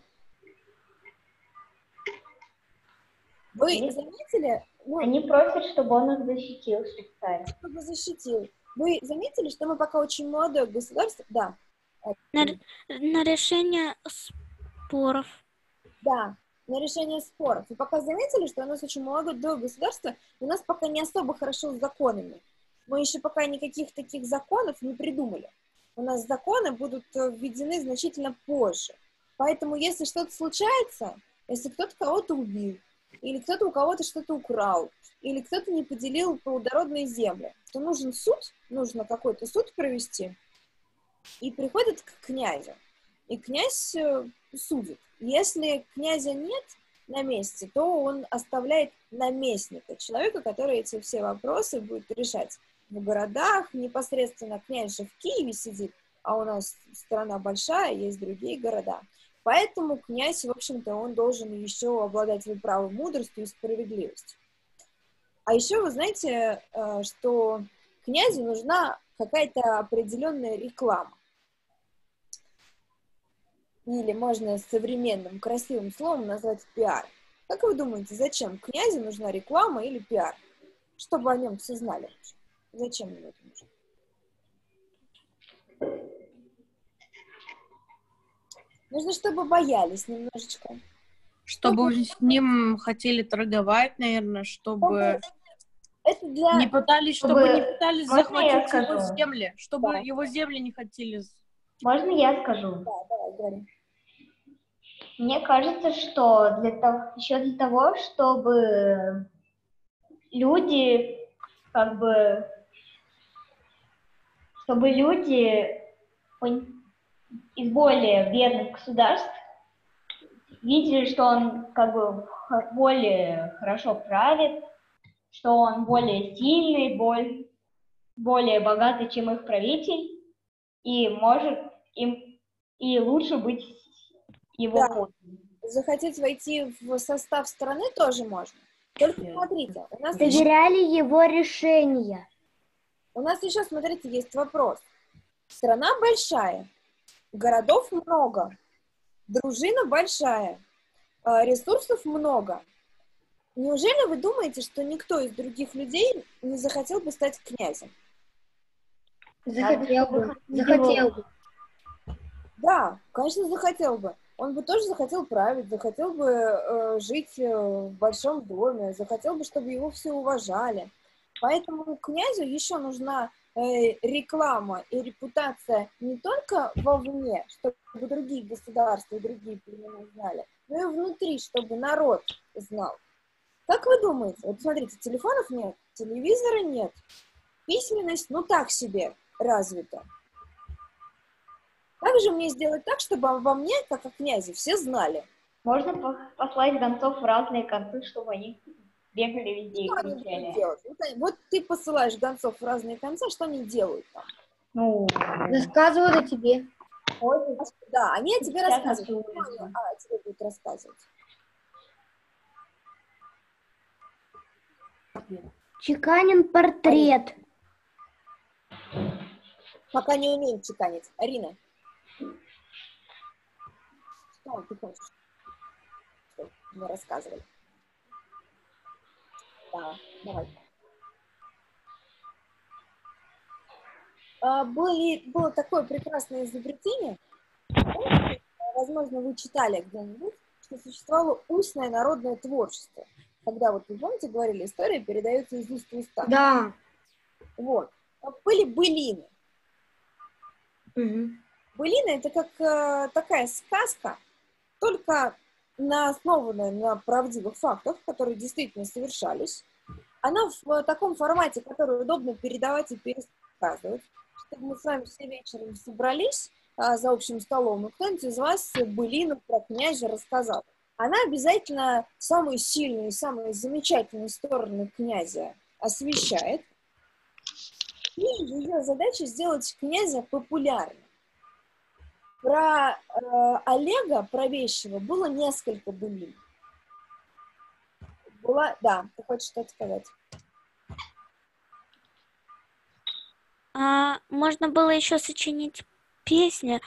[SPEAKER 1] Вы
[SPEAKER 5] Они-
[SPEAKER 1] заметили? Ну,
[SPEAKER 5] Они просят, чтобы он их защитил специально.
[SPEAKER 1] чтобы защитил. Вы заметили, что мы пока очень молодое государство? Да.
[SPEAKER 8] На, на решение споров.
[SPEAKER 1] Да, на решение споров. Вы пока заметили, что у нас очень молодое государство, и у нас пока не особо хорошо с законами. Мы еще пока никаких таких законов не придумали. У нас законы будут э, введены значительно позже. Поэтому, если что-то случается, если кто-то кого-то убил, или кто-то у кого-то что-то украл, или кто-то не поделил плодородные земли, то нужен суд, нужно какой-то суд провести, и приходят к князю. И князь э, судит. Если князя нет на месте, то он оставляет наместника, человека, который эти все вопросы будет решать в городах. Непосредственно князь же в Киеве сидит, а у нас страна большая, есть другие города. Поэтому князь, в общем-то, он должен еще обладать правом мудростью и справедливостью. А еще вы знаете, э, что князю нужна какая-то определенная реклама. Или можно современным красивым словом назвать пиар. Как вы думаете, зачем князю нужна реклама или пиар? Чтобы о нем все знали. Зачем ему это нужно? Нужно, чтобы боялись немножечко.
[SPEAKER 6] Чтобы с ним хотели торговать, наверное, чтобы
[SPEAKER 1] Это для...
[SPEAKER 6] не пытались, чтобы,
[SPEAKER 5] Чтобы-
[SPEAKER 6] не пытались
[SPEAKER 5] Можно
[SPEAKER 6] захватить его земли, чтобы
[SPEAKER 1] Да.
[SPEAKER 6] его земли не хотели.
[SPEAKER 5] Можно я скажу?
[SPEAKER 1] Да, давай, говори.
[SPEAKER 5] Мне кажется, что для того, еще для того, чтобы люди, как бы, чтобы люди из более бедных государств видели, что он как бы более хорошо правит, что он более сильный, боль- более богатый, чем их правитель, и может им и лучше быть его
[SPEAKER 1] Да. захотеть войти в состав страны тоже можно. Только смотрите, у нас еще,
[SPEAKER 2] Доверяли его решения.
[SPEAKER 1] У нас еще, смотрите, есть вопрос. Страна большая, городов много, дружина большая, а, ресурсов много. Неужели вы думаете, что никто из других людей не захотел бы стать князем?
[SPEAKER 2] Захотел бы. Захотел бы.
[SPEAKER 1] Да, конечно, захотел бы. Он бы тоже захотел править, захотел бы э, жить э, в большом доме, захотел бы, чтобы его все уважали. Поэтому князю еще нужна э, реклама и репутация не только вовне, чтобы другие государства и другие племена знали, но и внутри, чтобы народ знал. Как вы думаете? Вот смотрите, телефонов нет, телевизора нет, письменность, ну так себе развита. Как же мне сделать так, чтобы обо мне, как о князе, все знали?
[SPEAKER 5] Можно по- послать гонцов в разные концы, чтобы они бегали везде и
[SPEAKER 1] Что они будут
[SPEAKER 5] кричали.
[SPEAKER 1] Вот, ты посылаешь гонцов в разные концы, что они делают там?
[SPEAKER 5] Ну,
[SPEAKER 2] Рассказывают о тебе.
[SPEAKER 1] Да, они о тебе
[SPEAKER 5] Сейчас
[SPEAKER 1] рассказывают. они о тебе будут рассказывать?
[SPEAKER 2] Чеканин портрет.
[SPEAKER 1] Пока не умеем чеканить. Арина. Что ты хочешь? Что мы рассказывали? Да, давай. А, были, было такое прекрасное изобретение. Возможно, вы читали где-нибудь, что существовало устное народное творчество. Когда вот вы помните, говорили, история передается из уст в уста.
[SPEAKER 2] Да.
[SPEAKER 1] Вот. А Были былины. Былина это как э, такая сказка, только на, основанная на правдивых фактах, которые действительно совершались. Она в э, таком формате, который удобно передавать и пересказывать. Чтобы мы с вами все вечером собрались а, за общим столом, и кто-нибудь из вас былину про князя рассказал. Она обязательно самые сильные, самые замечательные стороны князя освещает. И ее задача сделать князя популярным. Про э, Олега Провещего было несколько былин. Была, да, ты хочешь что-то сказать?
[SPEAKER 8] А можно было еще сочинить песню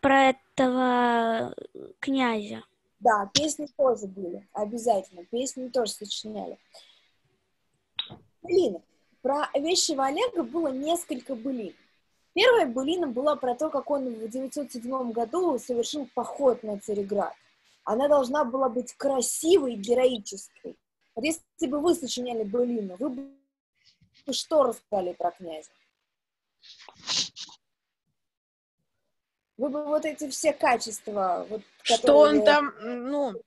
[SPEAKER 8] про этого князя.
[SPEAKER 1] Да, песни тоже были, обязательно. Песни тоже сочиняли. Былины. Про вещего Олега было несколько былин. Первая былина была про то, как он в 907 году совершил поход на Цареград. Она должна была быть красивой и героической. Вот если бы вы сочиняли былину, вы бы что рассказали про князя? Вы бы вот эти все качества, вот,
[SPEAKER 6] Что он
[SPEAKER 1] которые-
[SPEAKER 6] там, ну,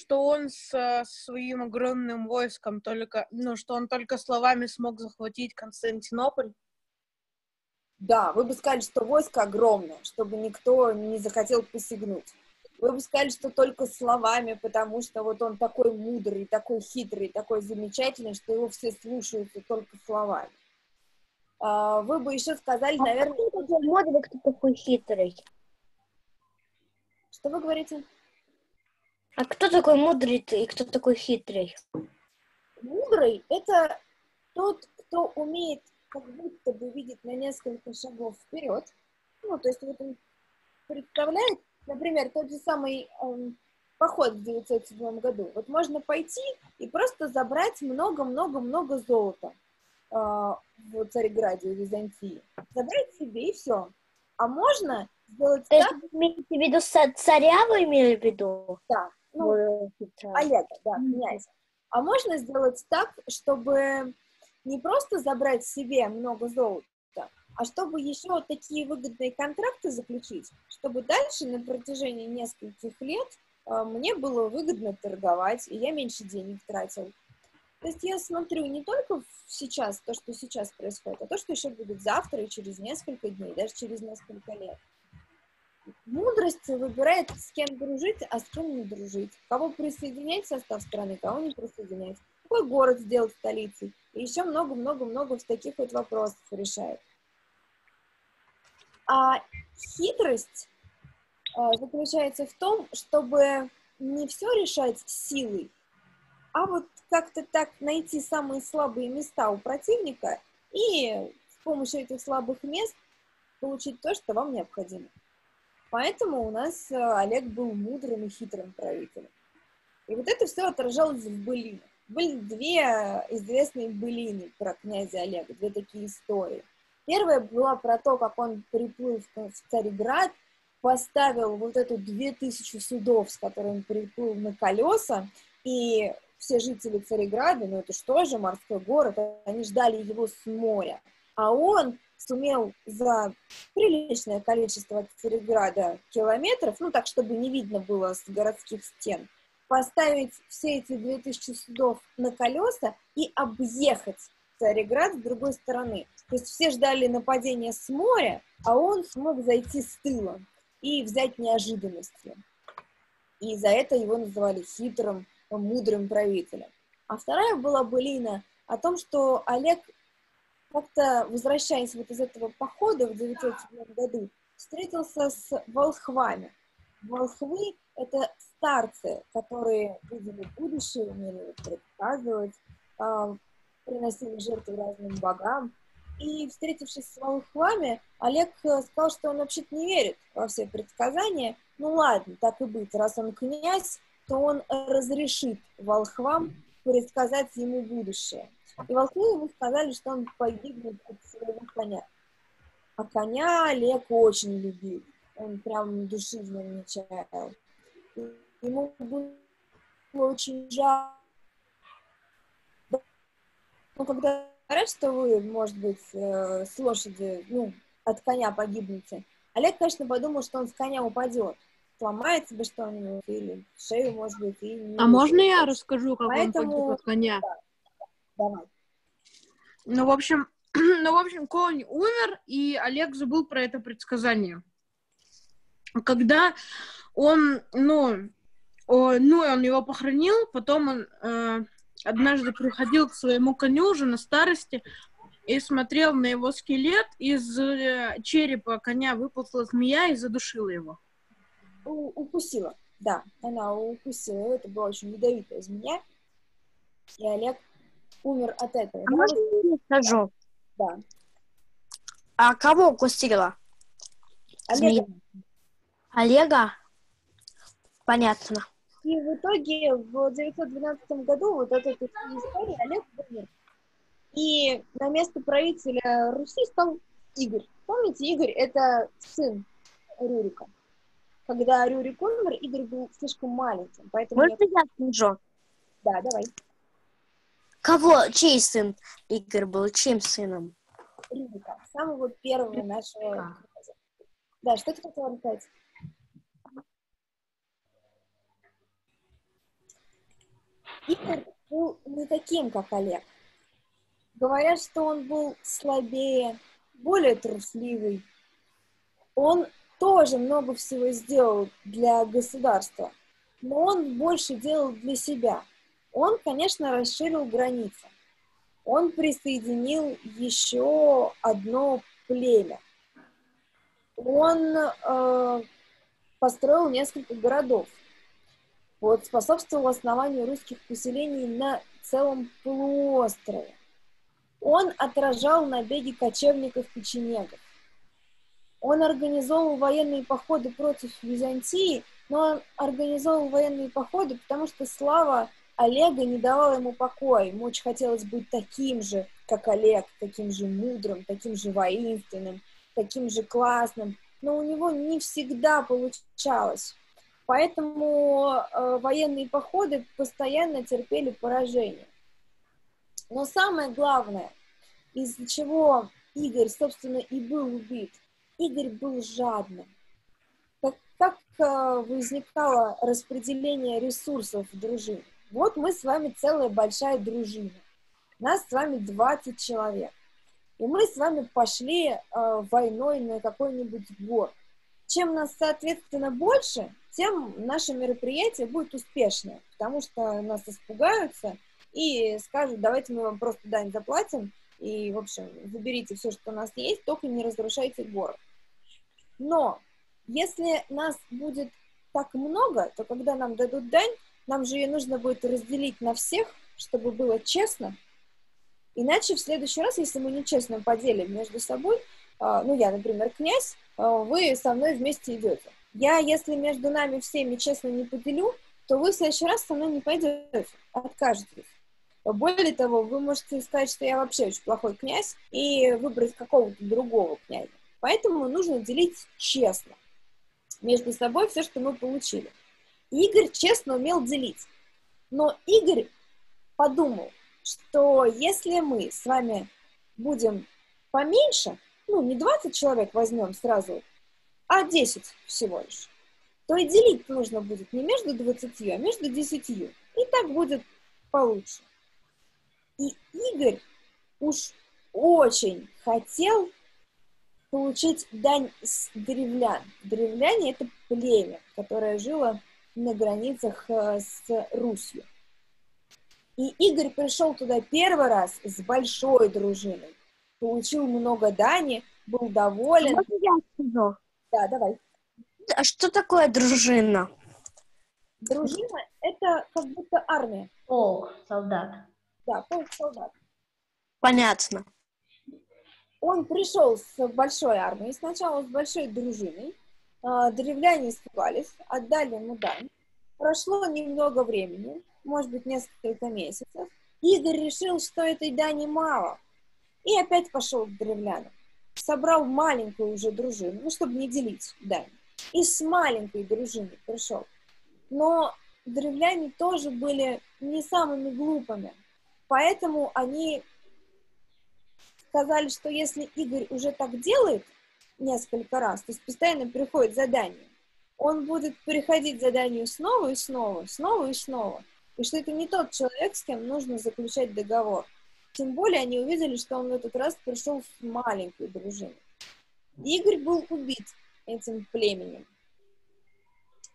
[SPEAKER 6] что он со своим огромным войском только, ну, что он только словами смог захватить Константинополь.
[SPEAKER 1] Да, вы бы сказали, что войско огромное, чтобы никто не захотел посягнуть. Вы бы сказали, что только словами, потому что вот он такой мудрый, такой хитрый, такой замечательный, что его все слушаются только словами. А, Вы бы еще сказали, наверное...
[SPEAKER 2] Кто такой мудрый, кто такой хитрый?
[SPEAKER 1] Что вы говорите?
[SPEAKER 2] А кто такой мудрый и кто такой хитрый?
[SPEAKER 1] Мудрый — это тот, кто умеет как будто бы видеть на несколько шагов вперед. Ну, то есть вот он представляет, например, тот же самый эм, поход в 907 году. Вот можно пойти и просто забрать много-много-много золота э, в Цареграде, в Византии. Забрать себе и все. А можно сделать
[SPEAKER 2] То
[SPEAKER 1] так...
[SPEAKER 2] есть имеете в виду ца- царя вы имели в виду?
[SPEAKER 1] Да, ну, Олега, да, князь. А можно сделать так, чтобы не просто забрать себе много золота, а чтобы еще такие выгодные контракты заключить, чтобы дальше на протяжении нескольких лет э, мне было выгодно торговать, и я меньше денег тратил. То есть я смотрю не только сейчас, то, что сейчас происходит, а то, что еще будет завтра и через несколько дней, даже через несколько лет. Мудрость выбирает, с кем дружить, а с кем не дружить. Кого присоединять в состав страны, кого не присоединять. Какой город сделать столицей. И еще много-много-много таких вот вопросов решает. А хитрость а, заключается в том, чтобы не все решать силой, а вот как-то так найти самые слабые места у противника и с помощью этих слабых мест получить то, что вам необходимо. Поэтому у нас э, Олег был мудрым и хитрым правителем. И вот это все отражалось в былинах. Были две известные былины про князя Олега, две такие истории. Первая была про то, как он приплыл в Царьград, поставил вот эту две тысячи судов, с которыми приплыл на колеса, и все жители Цареграда, ну это что же, морской город, они ждали его с моря. А он сумел за приличное количество от Цареграда километров, ну так, чтобы не видно было с городских стен, поставить все эти 2000 судов на колеса и объехать Цареград с другой стороны. То есть все ждали нападения с моря, а он смог зайти с тыла и взять неожиданности. И за это его называли хитрым, мудрым правителем. А вторая была былина о том, что Олег, как-то возвращаясь вот из этого похода в 907 году, встретился с волхвами. Волхвы — это старцы, которые видели будущее, умели предсказывать, а, приносили жертвы разным богам. И, встретившись с волхвами, Олег э, сказал, что он вообще-то не верит во все предсказания. Ну ладно, так и быть, раз он князь, то он разрешит волхвам предсказать ему будущее. И волхвы ему сказали, что он погибнет от своего коня. А коня Олег очень любил. Он прям души в нем не чаял. Ему было очень жалко. Ну, когда говорят, что вы, может быть, э, с лошади, ну, от коня погибнете, Олег, конечно, подумал, что он с коня упадет сломает себе что-нибудь или шею, может быть, и не
[SPEAKER 6] А можно я расскажу, как
[SPEAKER 1] Поэтому...
[SPEAKER 6] он погиб от коня?
[SPEAKER 1] Да. Давай.
[SPEAKER 6] Ну, в общем, ну, в общем, конь умер, и Олег забыл про это предсказание. Когда он, ну, о, ну, он его похоронил, потом он э, однажды приходил к своему коню уже на старости и смотрел на его скелет, из э, черепа коня выползла змея и задушила его
[SPEAKER 1] у, укусила. Да, она укусила. Это была очень ядовитая змея. И Олег умер от этого.
[SPEAKER 12] А можно я скажу?
[SPEAKER 1] Да.
[SPEAKER 12] А кого укусила?
[SPEAKER 1] Олега.
[SPEAKER 12] Олега? Понятно.
[SPEAKER 1] И в итоге в 912 году вот этой истории Олег умер. И на место правителя Руси стал Игорь. Помните, Игорь — это сын Рюрика когда Рюрик умер, Игорь был слишком маленьким, поэтому...
[SPEAKER 12] Можно я скажу?
[SPEAKER 1] Да, давай.
[SPEAKER 12] Кого, чей сын Игорь был, чьим сыном?
[SPEAKER 1] Рюрика, самого первого нашего... Да, что ты хотела сказать? Игорь был не таким, как Олег. Говорят, что он был слабее, более трусливый. Он тоже много всего сделал для государства, но он больше делал для себя. Он, конечно, расширил границы. Он присоединил еще одно племя. Он э, построил несколько городов. Вот способствовал основанию русских поселений на целом полуострове. Он отражал набеги кочевников-печенегов. Он организовывал военные походы против Византии, но он организовывал военные походы, потому что слава Олега не давала ему покоя. Ему очень хотелось быть таким же, как Олег, таким же мудрым, таким же воинственным, таким же классным. Но у него не всегда получалось. Поэтому э, военные походы постоянно терпели поражение. Но самое главное, из-за чего Игорь, собственно, и был убит – Игорь был жадным. Как, как э, возникало распределение ресурсов в дружине? Вот мы с вами целая большая дружина. Нас с вами 20 человек. И мы с вами пошли э, войной на какой-нибудь город. Чем нас, соответственно, больше, тем наше мероприятие будет успешнее, потому что нас испугаются и скажут, давайте мы вам просто дань заплатим, и, в общем, заберите все, что у нас есть, только не разрушайте город. Но если нас будет так много, то когда нам дадут дань, нам же ее нужно будет разделить на всех, чтобы было честно. Иначе в следующий раз, если мы нечестно поделим между собой, а, ну, я, например, князь, а, вы со мной вместе идете. Я, если между нами всеми честно не поделю, то вы в следующий раз со мной не пойдете, откажетесь. Более того, вы можете сказать, что я вообще очень плохой князь, и выбрать какого-то другого князя. Поэтому нужно делить честно между собой все, что мы получили. Игорь честно умел делить. Но Игорь подумал, что если мы с вами будем поменьше, ну, не 20 человек возьмем сразу, а 10 всего лишь, то и делить нужно будет не между 20, а между 10. И так будет получше. И Игорь уж очень хотел получить дань с древлян. Древляне — это племя, которое жило на границах э, с Русью. И Игорь пришел туда первый раз с большой дружиной, получил много дани, был доволен.
[SPEAKER 3] Можно я скажу?
[SPEAKER 1] Да, давай.
[SPEAKER 3] А что такое дружина?
[SPEAKER 1] Дружина — это как будто армия.
[SPEAKER 5] Полк, солдат.
[SPEAKER 1] Да, полк солдат.
[SPEAKER 3] Понятно.
[SPEAKER 1] Он пришел с большой армией, сначала с большой дружиной. А, древляне испугались, отдали ему дань. Прошло немного времени, может быть, несколько месяцев. Игорь решил, что этой дани мало, и опять пошел к древлянам. Собрал маленькую уже дружину, ну, чтобы не делить дань. И с маленькой дружиной пришел. Но древляне тоже были не самыми глупыми, поэтому они сказали, что если Игорь уже так делает несколько раз, то есть постоянно приходит задание, он будет приходить заданию снова и снова, снова и снова. И что это не тот человек, с кем нужно заключать договор. Тем более они увидели, что он в этот раз пришел с маленькой дружиной. Игорь был убит этим племенем.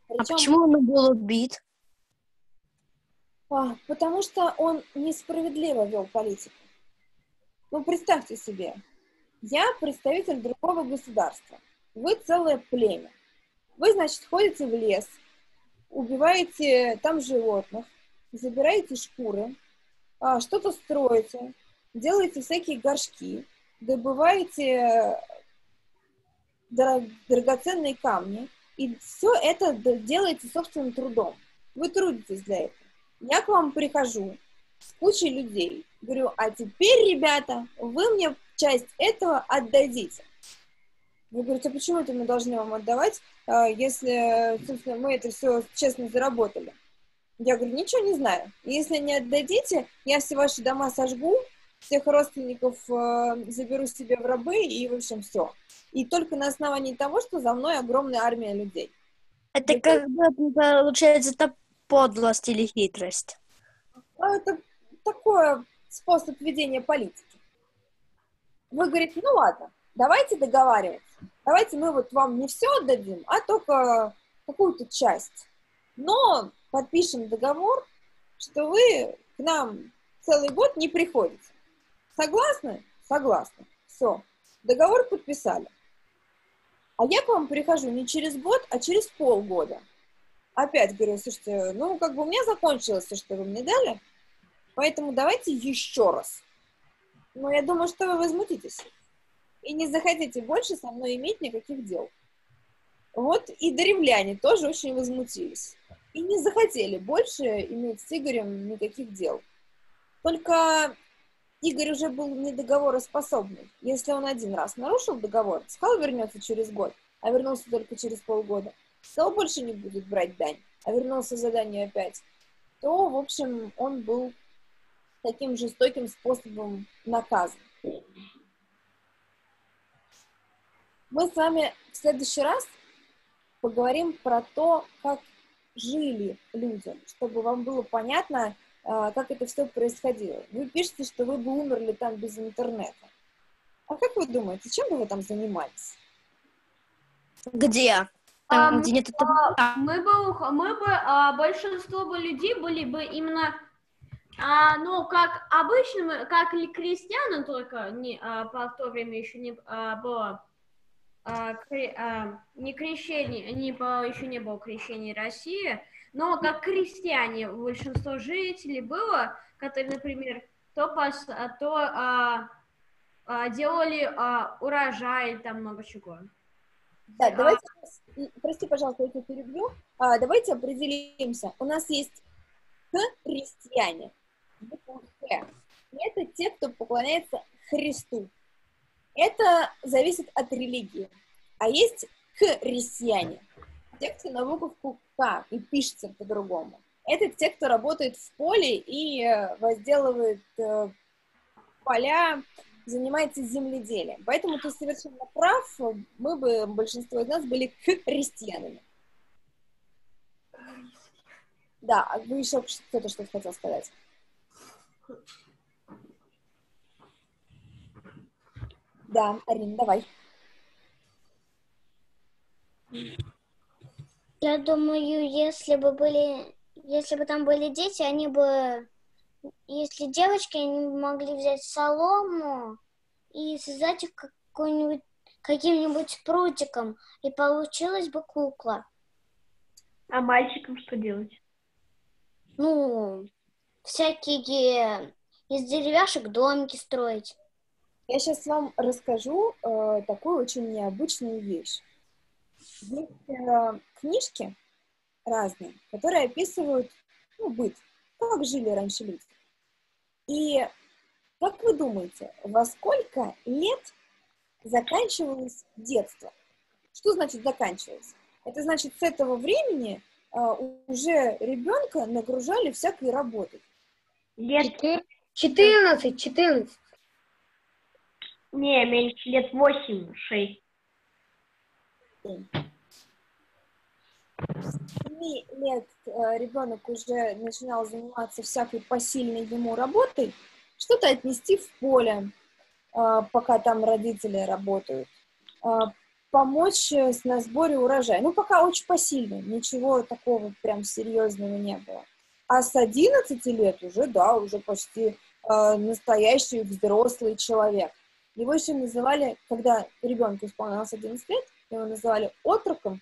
[SPEAKER 3] Причем, а почему он был убит?
[SPEAKER 1] А, потому что он несправедливо вел политику. Ну, представьте себе, я представитель другого государства, вы целое племя. Вы, значит, ходите в лес, убиваете там животных, забираете шкуры, что-то строите, делаете всякие горшки, добываете драгоценные камни, и все это делаете собственным трудом. Вы трудитесь для этого. Я к вам прихожу с кучей людей, Говорю, а теперь, ребята, вы мне часть этого отдадите. Вы говорите, а почему это мы должны вам отдавать, а, если, собственно, мы это все честно заработали? Я говорю, ничего не знаю. Если не отдадите, я все ваши дома сожгу, всех родственников э, заберу себе в рабы, и, в общем, все. И только на основании того, что за мной огромная армия людей.
[SPEAKER 3] Это и как бы, получается, это подлость или хитрость?
[SPEAKER 1] А это такое способ ведения политики. Вы говорите, ну ладно, давайте договариваться. Давайте мы вот вам не все отдадим, а только какую-то часть. Но подпишем договор, что вы к нам целый год не приходите. Согласны? Согласны. Все. Договор подписали. А я к вам прихожу не через год, а через полгода. Опять говорю, слушайте, ну, как бы у меня закончилось все, что вы мне дали, Поэтому давайте еще раз. Но я думаю, что вы возмутитесь и не захотите больше со мной иметь никаких дел. Вот и древляне тоже очень возмутились. И не захотели больше иметь с Игорем никаких дел. Только Игорь уже был недоговороспособный. Если он один раз нарушил договор, сказал, вернется через год, а вернулся только через полгода, сказал, больше не будет брать дань, а вернулся заданию опять, то, в общем, он был таким жестоким способом наказан. Мы с вами в следующий раз поговорим про то, как жили люди, чтобы вам было понятно, а, как это все происходило. Вы пишете, что вы бы умерли там без интернета. А как вы думаете, чем бы вы там занимались?
[SPEAKER 3] Где?
[SPEAKER 4] Там, а, где нет а, мы бы, мы бы а, большинство бы людей были бы именно а, ну, как обычно, как крестьянам только не, а, по то время еще не а, было а, кре- а, не крещение, не было, еще не было крещения России, но как крестьяне большинство жителей было, которые, например, то, пос- а, то а, а, делали а, урожай, там много чего.
[SPEAKER 1] Да, давайте, м, прости, пожалуйста, я тебя перебью. А, давайте определимся. У нас есть. И Это те, кто поклоняется Христу. Это зависит от религии. А есть христиане, те, кто на буковку К и пишется по-другому. Это те, кто работает в поле и э, возделывает э, поля, занимается земледелием. Поэтому ты совершенно прав, мы бы, большинство из нас были христианами. Да, а вы еще кто-то что-то хотел сказать? Да, Арина, давай.
[SPEAKER 3] Я думаю, если бы были, если бы там были дети, они бы, если девочки, они могли взять солому и связать их какой-нибудь, каким-нибудь прутиком, и получилась бы кукла.
[SPEAKER 10] А мальчикам что делать?
[SPEAKER 3] Ну, всякие из деревяшек домики строить.
[SPEAKER 1] Я сейчас вам расскажу э, такую очень необычную вещь. Есть э, книжки разные, которые описывают ну, быт, как жили раньше люди. И как вы думаете, во сколько лет заканчивалось детство? Что значит заканчивалось? Это значит, с этого времени э, уже ребенка нагружали всякой работой.
[SPEAKER 10] Лет...
[SPEAKER 2] 14, 14.
[SPEAKER 10] Не, меньше лет 8-6.
[SPEAKER 1] семи лет э, ребенок уже начинал заниматься всякой посильной ему работой, что-то отнести в поле, э, пока там родители работают, э, помочь на сборе урожая. Ну, пока очень посильно, ничего такого прям серьезного не было. А с 11 лет уже, да, уже почти настоящий взрослый человек. Его еще называли, когда ребенку исполнилось 11 лет, его называли отроком,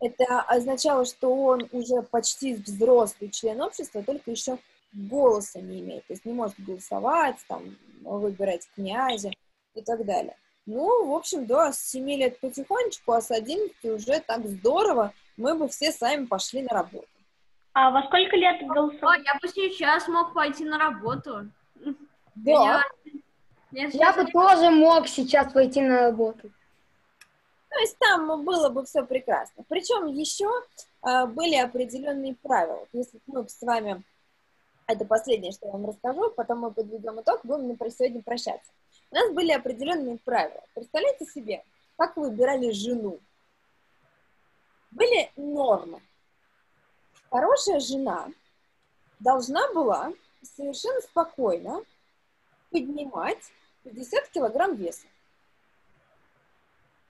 [SPEAKER 1] это означало, что он уже почти взрослый член общества, только еще голоса не имеет, то есть не может голосовать, там, выбирать князя и так далее. Ну, в общем, с 7 лет потихонечку, а с 11 уже так здорово, мы бы все сами пошли на работу.
[SPEAKER 10] А во сколько лет голосовать?
[SPEAKER 4] я бы сейчас мог пойти на работу.
[SPEAKER 1] Да.
[SPEAKER 4] Я,
[SPEAKER 2] Я бы тоже мог сейчас пойти на работу.
[SPEAKER 1] То есть там было бы все прекрасно. Причем еще э, были определенные правила. Если мы с вами, это последнее, что я вам расскажу, потом мы подведем итог, будем на сегодня прощаться. У нас были определенные правила. Представляете себе, как выбирали жену? Были нормы. Хорошая жена должна была совершенно спокойно поднимать 50 килограмм веса.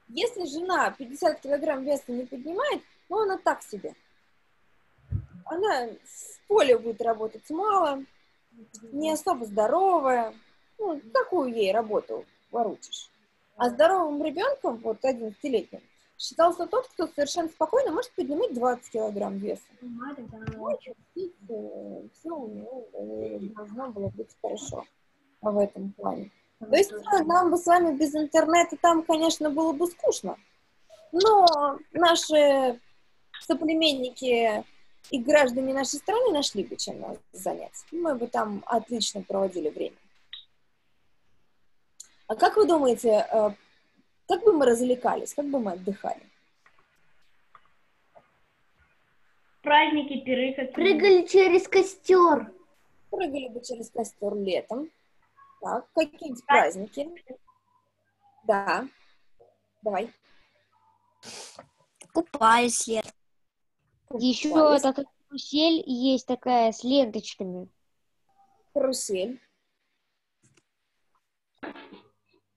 [SPEAKER 1] Если жена 50 килограмм веса не поднимает, ну, она так себе. Она в поле будет работать мало, не особо здоровая. Ну, какую ей работу поручишь? А здоровым ребенком, вот 11-летним, считался тот, кто совершенно спокойно может поднимать 20 килограмм веса. Все у него должно было быть хорошо в этом плане. То есть да, нам бы с вами без интернета там, конечно, было бы скучно. Но наши соплеменники и граждане нашей страны нашли бы чем нас занять. Мы бы там отлично проводили время. А как вы думаете, э, как бы мы развлекались, как бы мы отдыхали?
[SPEAKER 10] Праздники, пиры какие
[SPEAKER 3] Прыгали через костер.
[SPEAKER 1] Прыгали бы через костер летом. Так, какие-нибудь праздники. Да. Давай.
[SPEAKER 12] Купались лет. Еще
[SPEAKER 1] Купались.
[SPEAKER 12] такая карусель есть такая с ленточками.
[SPEAKER 1] Карусель.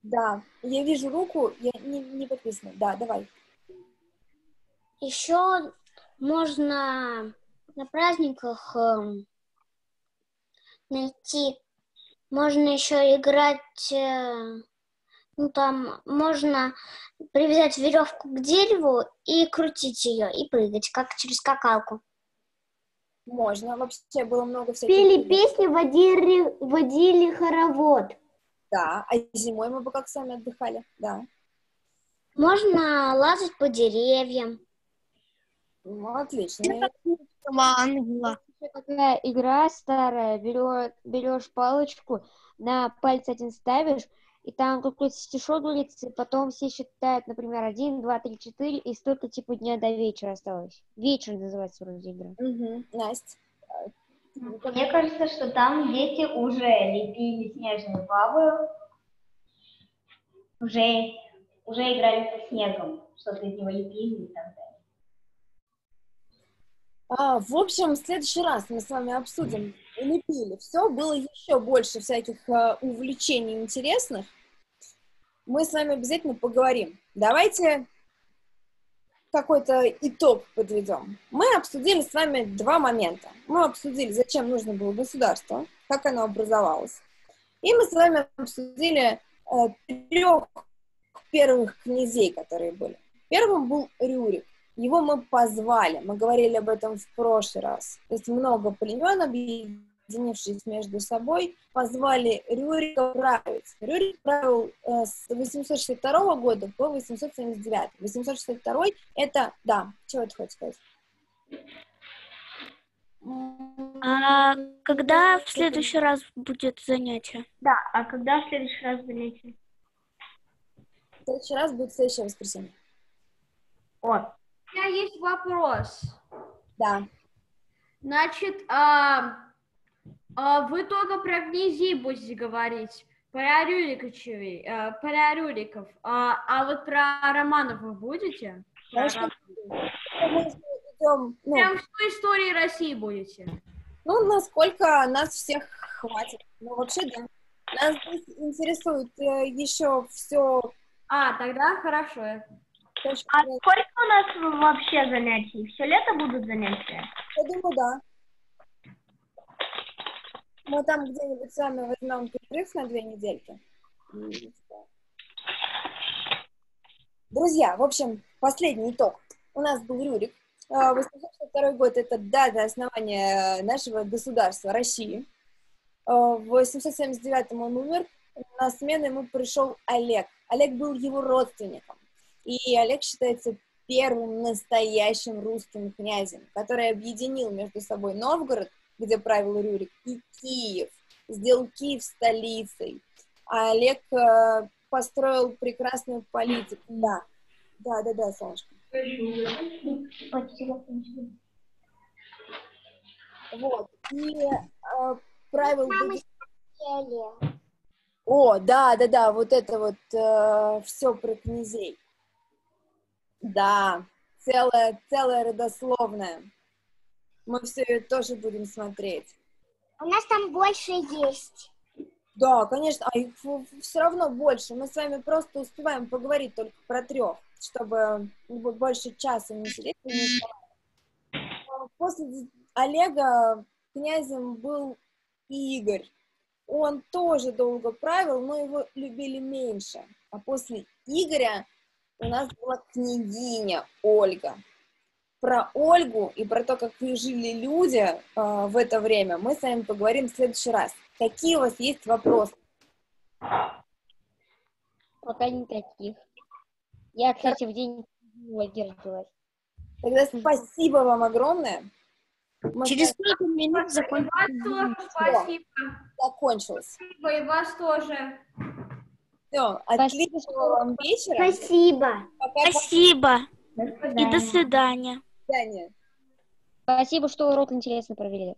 [SPEAKER 1] Да, я вижу руку, я не, не подписана. Да, давай.
[SPEAKER 3] Еще можно на праздниках эм, найти, можно еще играть э, Ну, там можно привязать веревку к дереву и крутить ее, и прыгать, как через скакалку.
[SPEAKER 1] Можно. Вообще было много всяких...
[SPEAKER 2] Пели
[SPEAKER 1] игр.
[SPEAKER 2] песни, водили, водили хоровод.
[SPEAKER 1] Да, а зимой мы бы как сами отдыхали, да.
[SPEAKER 3] Можно лазать по деревьям.
[SPEAKER 1] Ну, отлично.
[SPEAKER 12] Ангела. Такая игра старая, берешь, берешь палочку, на палец один ставишь, и там какой-то стишок говорится, и потом все считают, например, один, два, три, четыре, и столько типа дня до вечера осталось. Вечер называется вроде игра.
[SPEAKER 1] Угу. Настя.
[SPEAKER 5] Мне кажется, что там дети уже лепили снежные бабы, уже, уже играли со снегом, что-то из него лепили и так далее.
[SPEAKER 1] А, в общем, в следующий раз мы с вами обсудим лепили. Все, было еще больше всяких а, увлечений интересных. Мы с вами обязательно поговорим. Давайте какой-то итог подведем. Мы обсудили с вами два момента. Мы обсудили, зачем нужно было государство, как оно образовалось. И мы с вами обсудили э, трех первых князей, которые были. Первым был Рюрик. Его мы позвали, мы говорили об этом в прошлый раз. То есть много племен, объединившись между собой, позвали Рюрика править. Рюрик правил э, с 862 года по 879. 862 это, да, чего ты хочешь сказать?
[SPEAKER 8] А когда в следующий раз будет занятие?
[SPEAKER 10] Да, а когда в следующий раз занятие?
[SPEAKER 1] В следующий раз будет в следующее воскресенье.
[SPEAKER 10] О,
[SPEAKER 4] У меня есть вопрос.
[SPEAKER 1] Да.
[SPEAKER 4] Значит, а, а вы только про князей будете говорить, про Рюриковичей, а, про Рюриков, а, а вот про Романов вы будете?
[SPEAKER 1] Конечно, идем, ну,
[SPEAKER 4] Прям всю историю России будете.
[SPEAKER 1] Ну, насколько нас всех хватит. Ну, вообще, да. Нас здесь интересует э, еще все.
[SPEAKER 4] А, тогда хорошо.
[SPEAKER 10] А сколько у нас вообще занятий? Все лето будут занятия?
[SPEAKER 1] Я думаю, да. Мы там где-нибудь с вами возьмем перерыв на две недельки. Друзья, в общем, последний итог. У нас был Рюрик. А, 862 год — это дата основания нашего государства России. А, В 879 он умер. На смену ему пришел Олег. Олег был его родственником. И Олег считается первым настоящим русским князем, который объединил между собой Новгород, где правил Рюрик, и Киев, сделал Киев столицей. А Олег э, построил прекрасную политику. Да, да, да, да, солнышко. Вот. И э, правил... О, да, да, да, вот это вот все про князей. Да, целая, целая родословная. Мы все это тоже будем смотреть.
[SPEAKER 3] У нас там больше есть.
[SPEAKER 1] Да, конечно, а их все равно больше. Мы с вами просто успеваем поговорить только про трех, чтобы ну, больше часа не сидеть. После Олега князем был Игорь. Он тоже долго правил, но его любили меньше. А после Игоря у нас была княгиня Ольга. Про Ольгу и про то, как жили люди э, в это время, мы с вами поговорим в следующий раз. Какие у вас есть вопросы?
[SPEAKER 12] Пока никаких. Я, кстати, в день Ольги родилась.
[SPEAKER 1] Тогда спасибо вам огромное. Мы
[SPEAKER 8] Через сколько минут
[SPEAKER 4] тоже спасибо.
[SPEAKER 1] закончилось.
[SPEAKER 4] Спасибо, и вас тоже.
[SPEAKER 1] Все, отличного вам вечера.
[SPEAKER 2] Спасибо.
[SPEAKER 1] Пока-пока.
[SPEAKER 8] Спасибо.
[SPEAKER 12] До
[SPEAKER 8] И до свидания.
[SPEAKER 1] До свидания.
[SPEAKER 12] Спасибо, что урок интересно провели.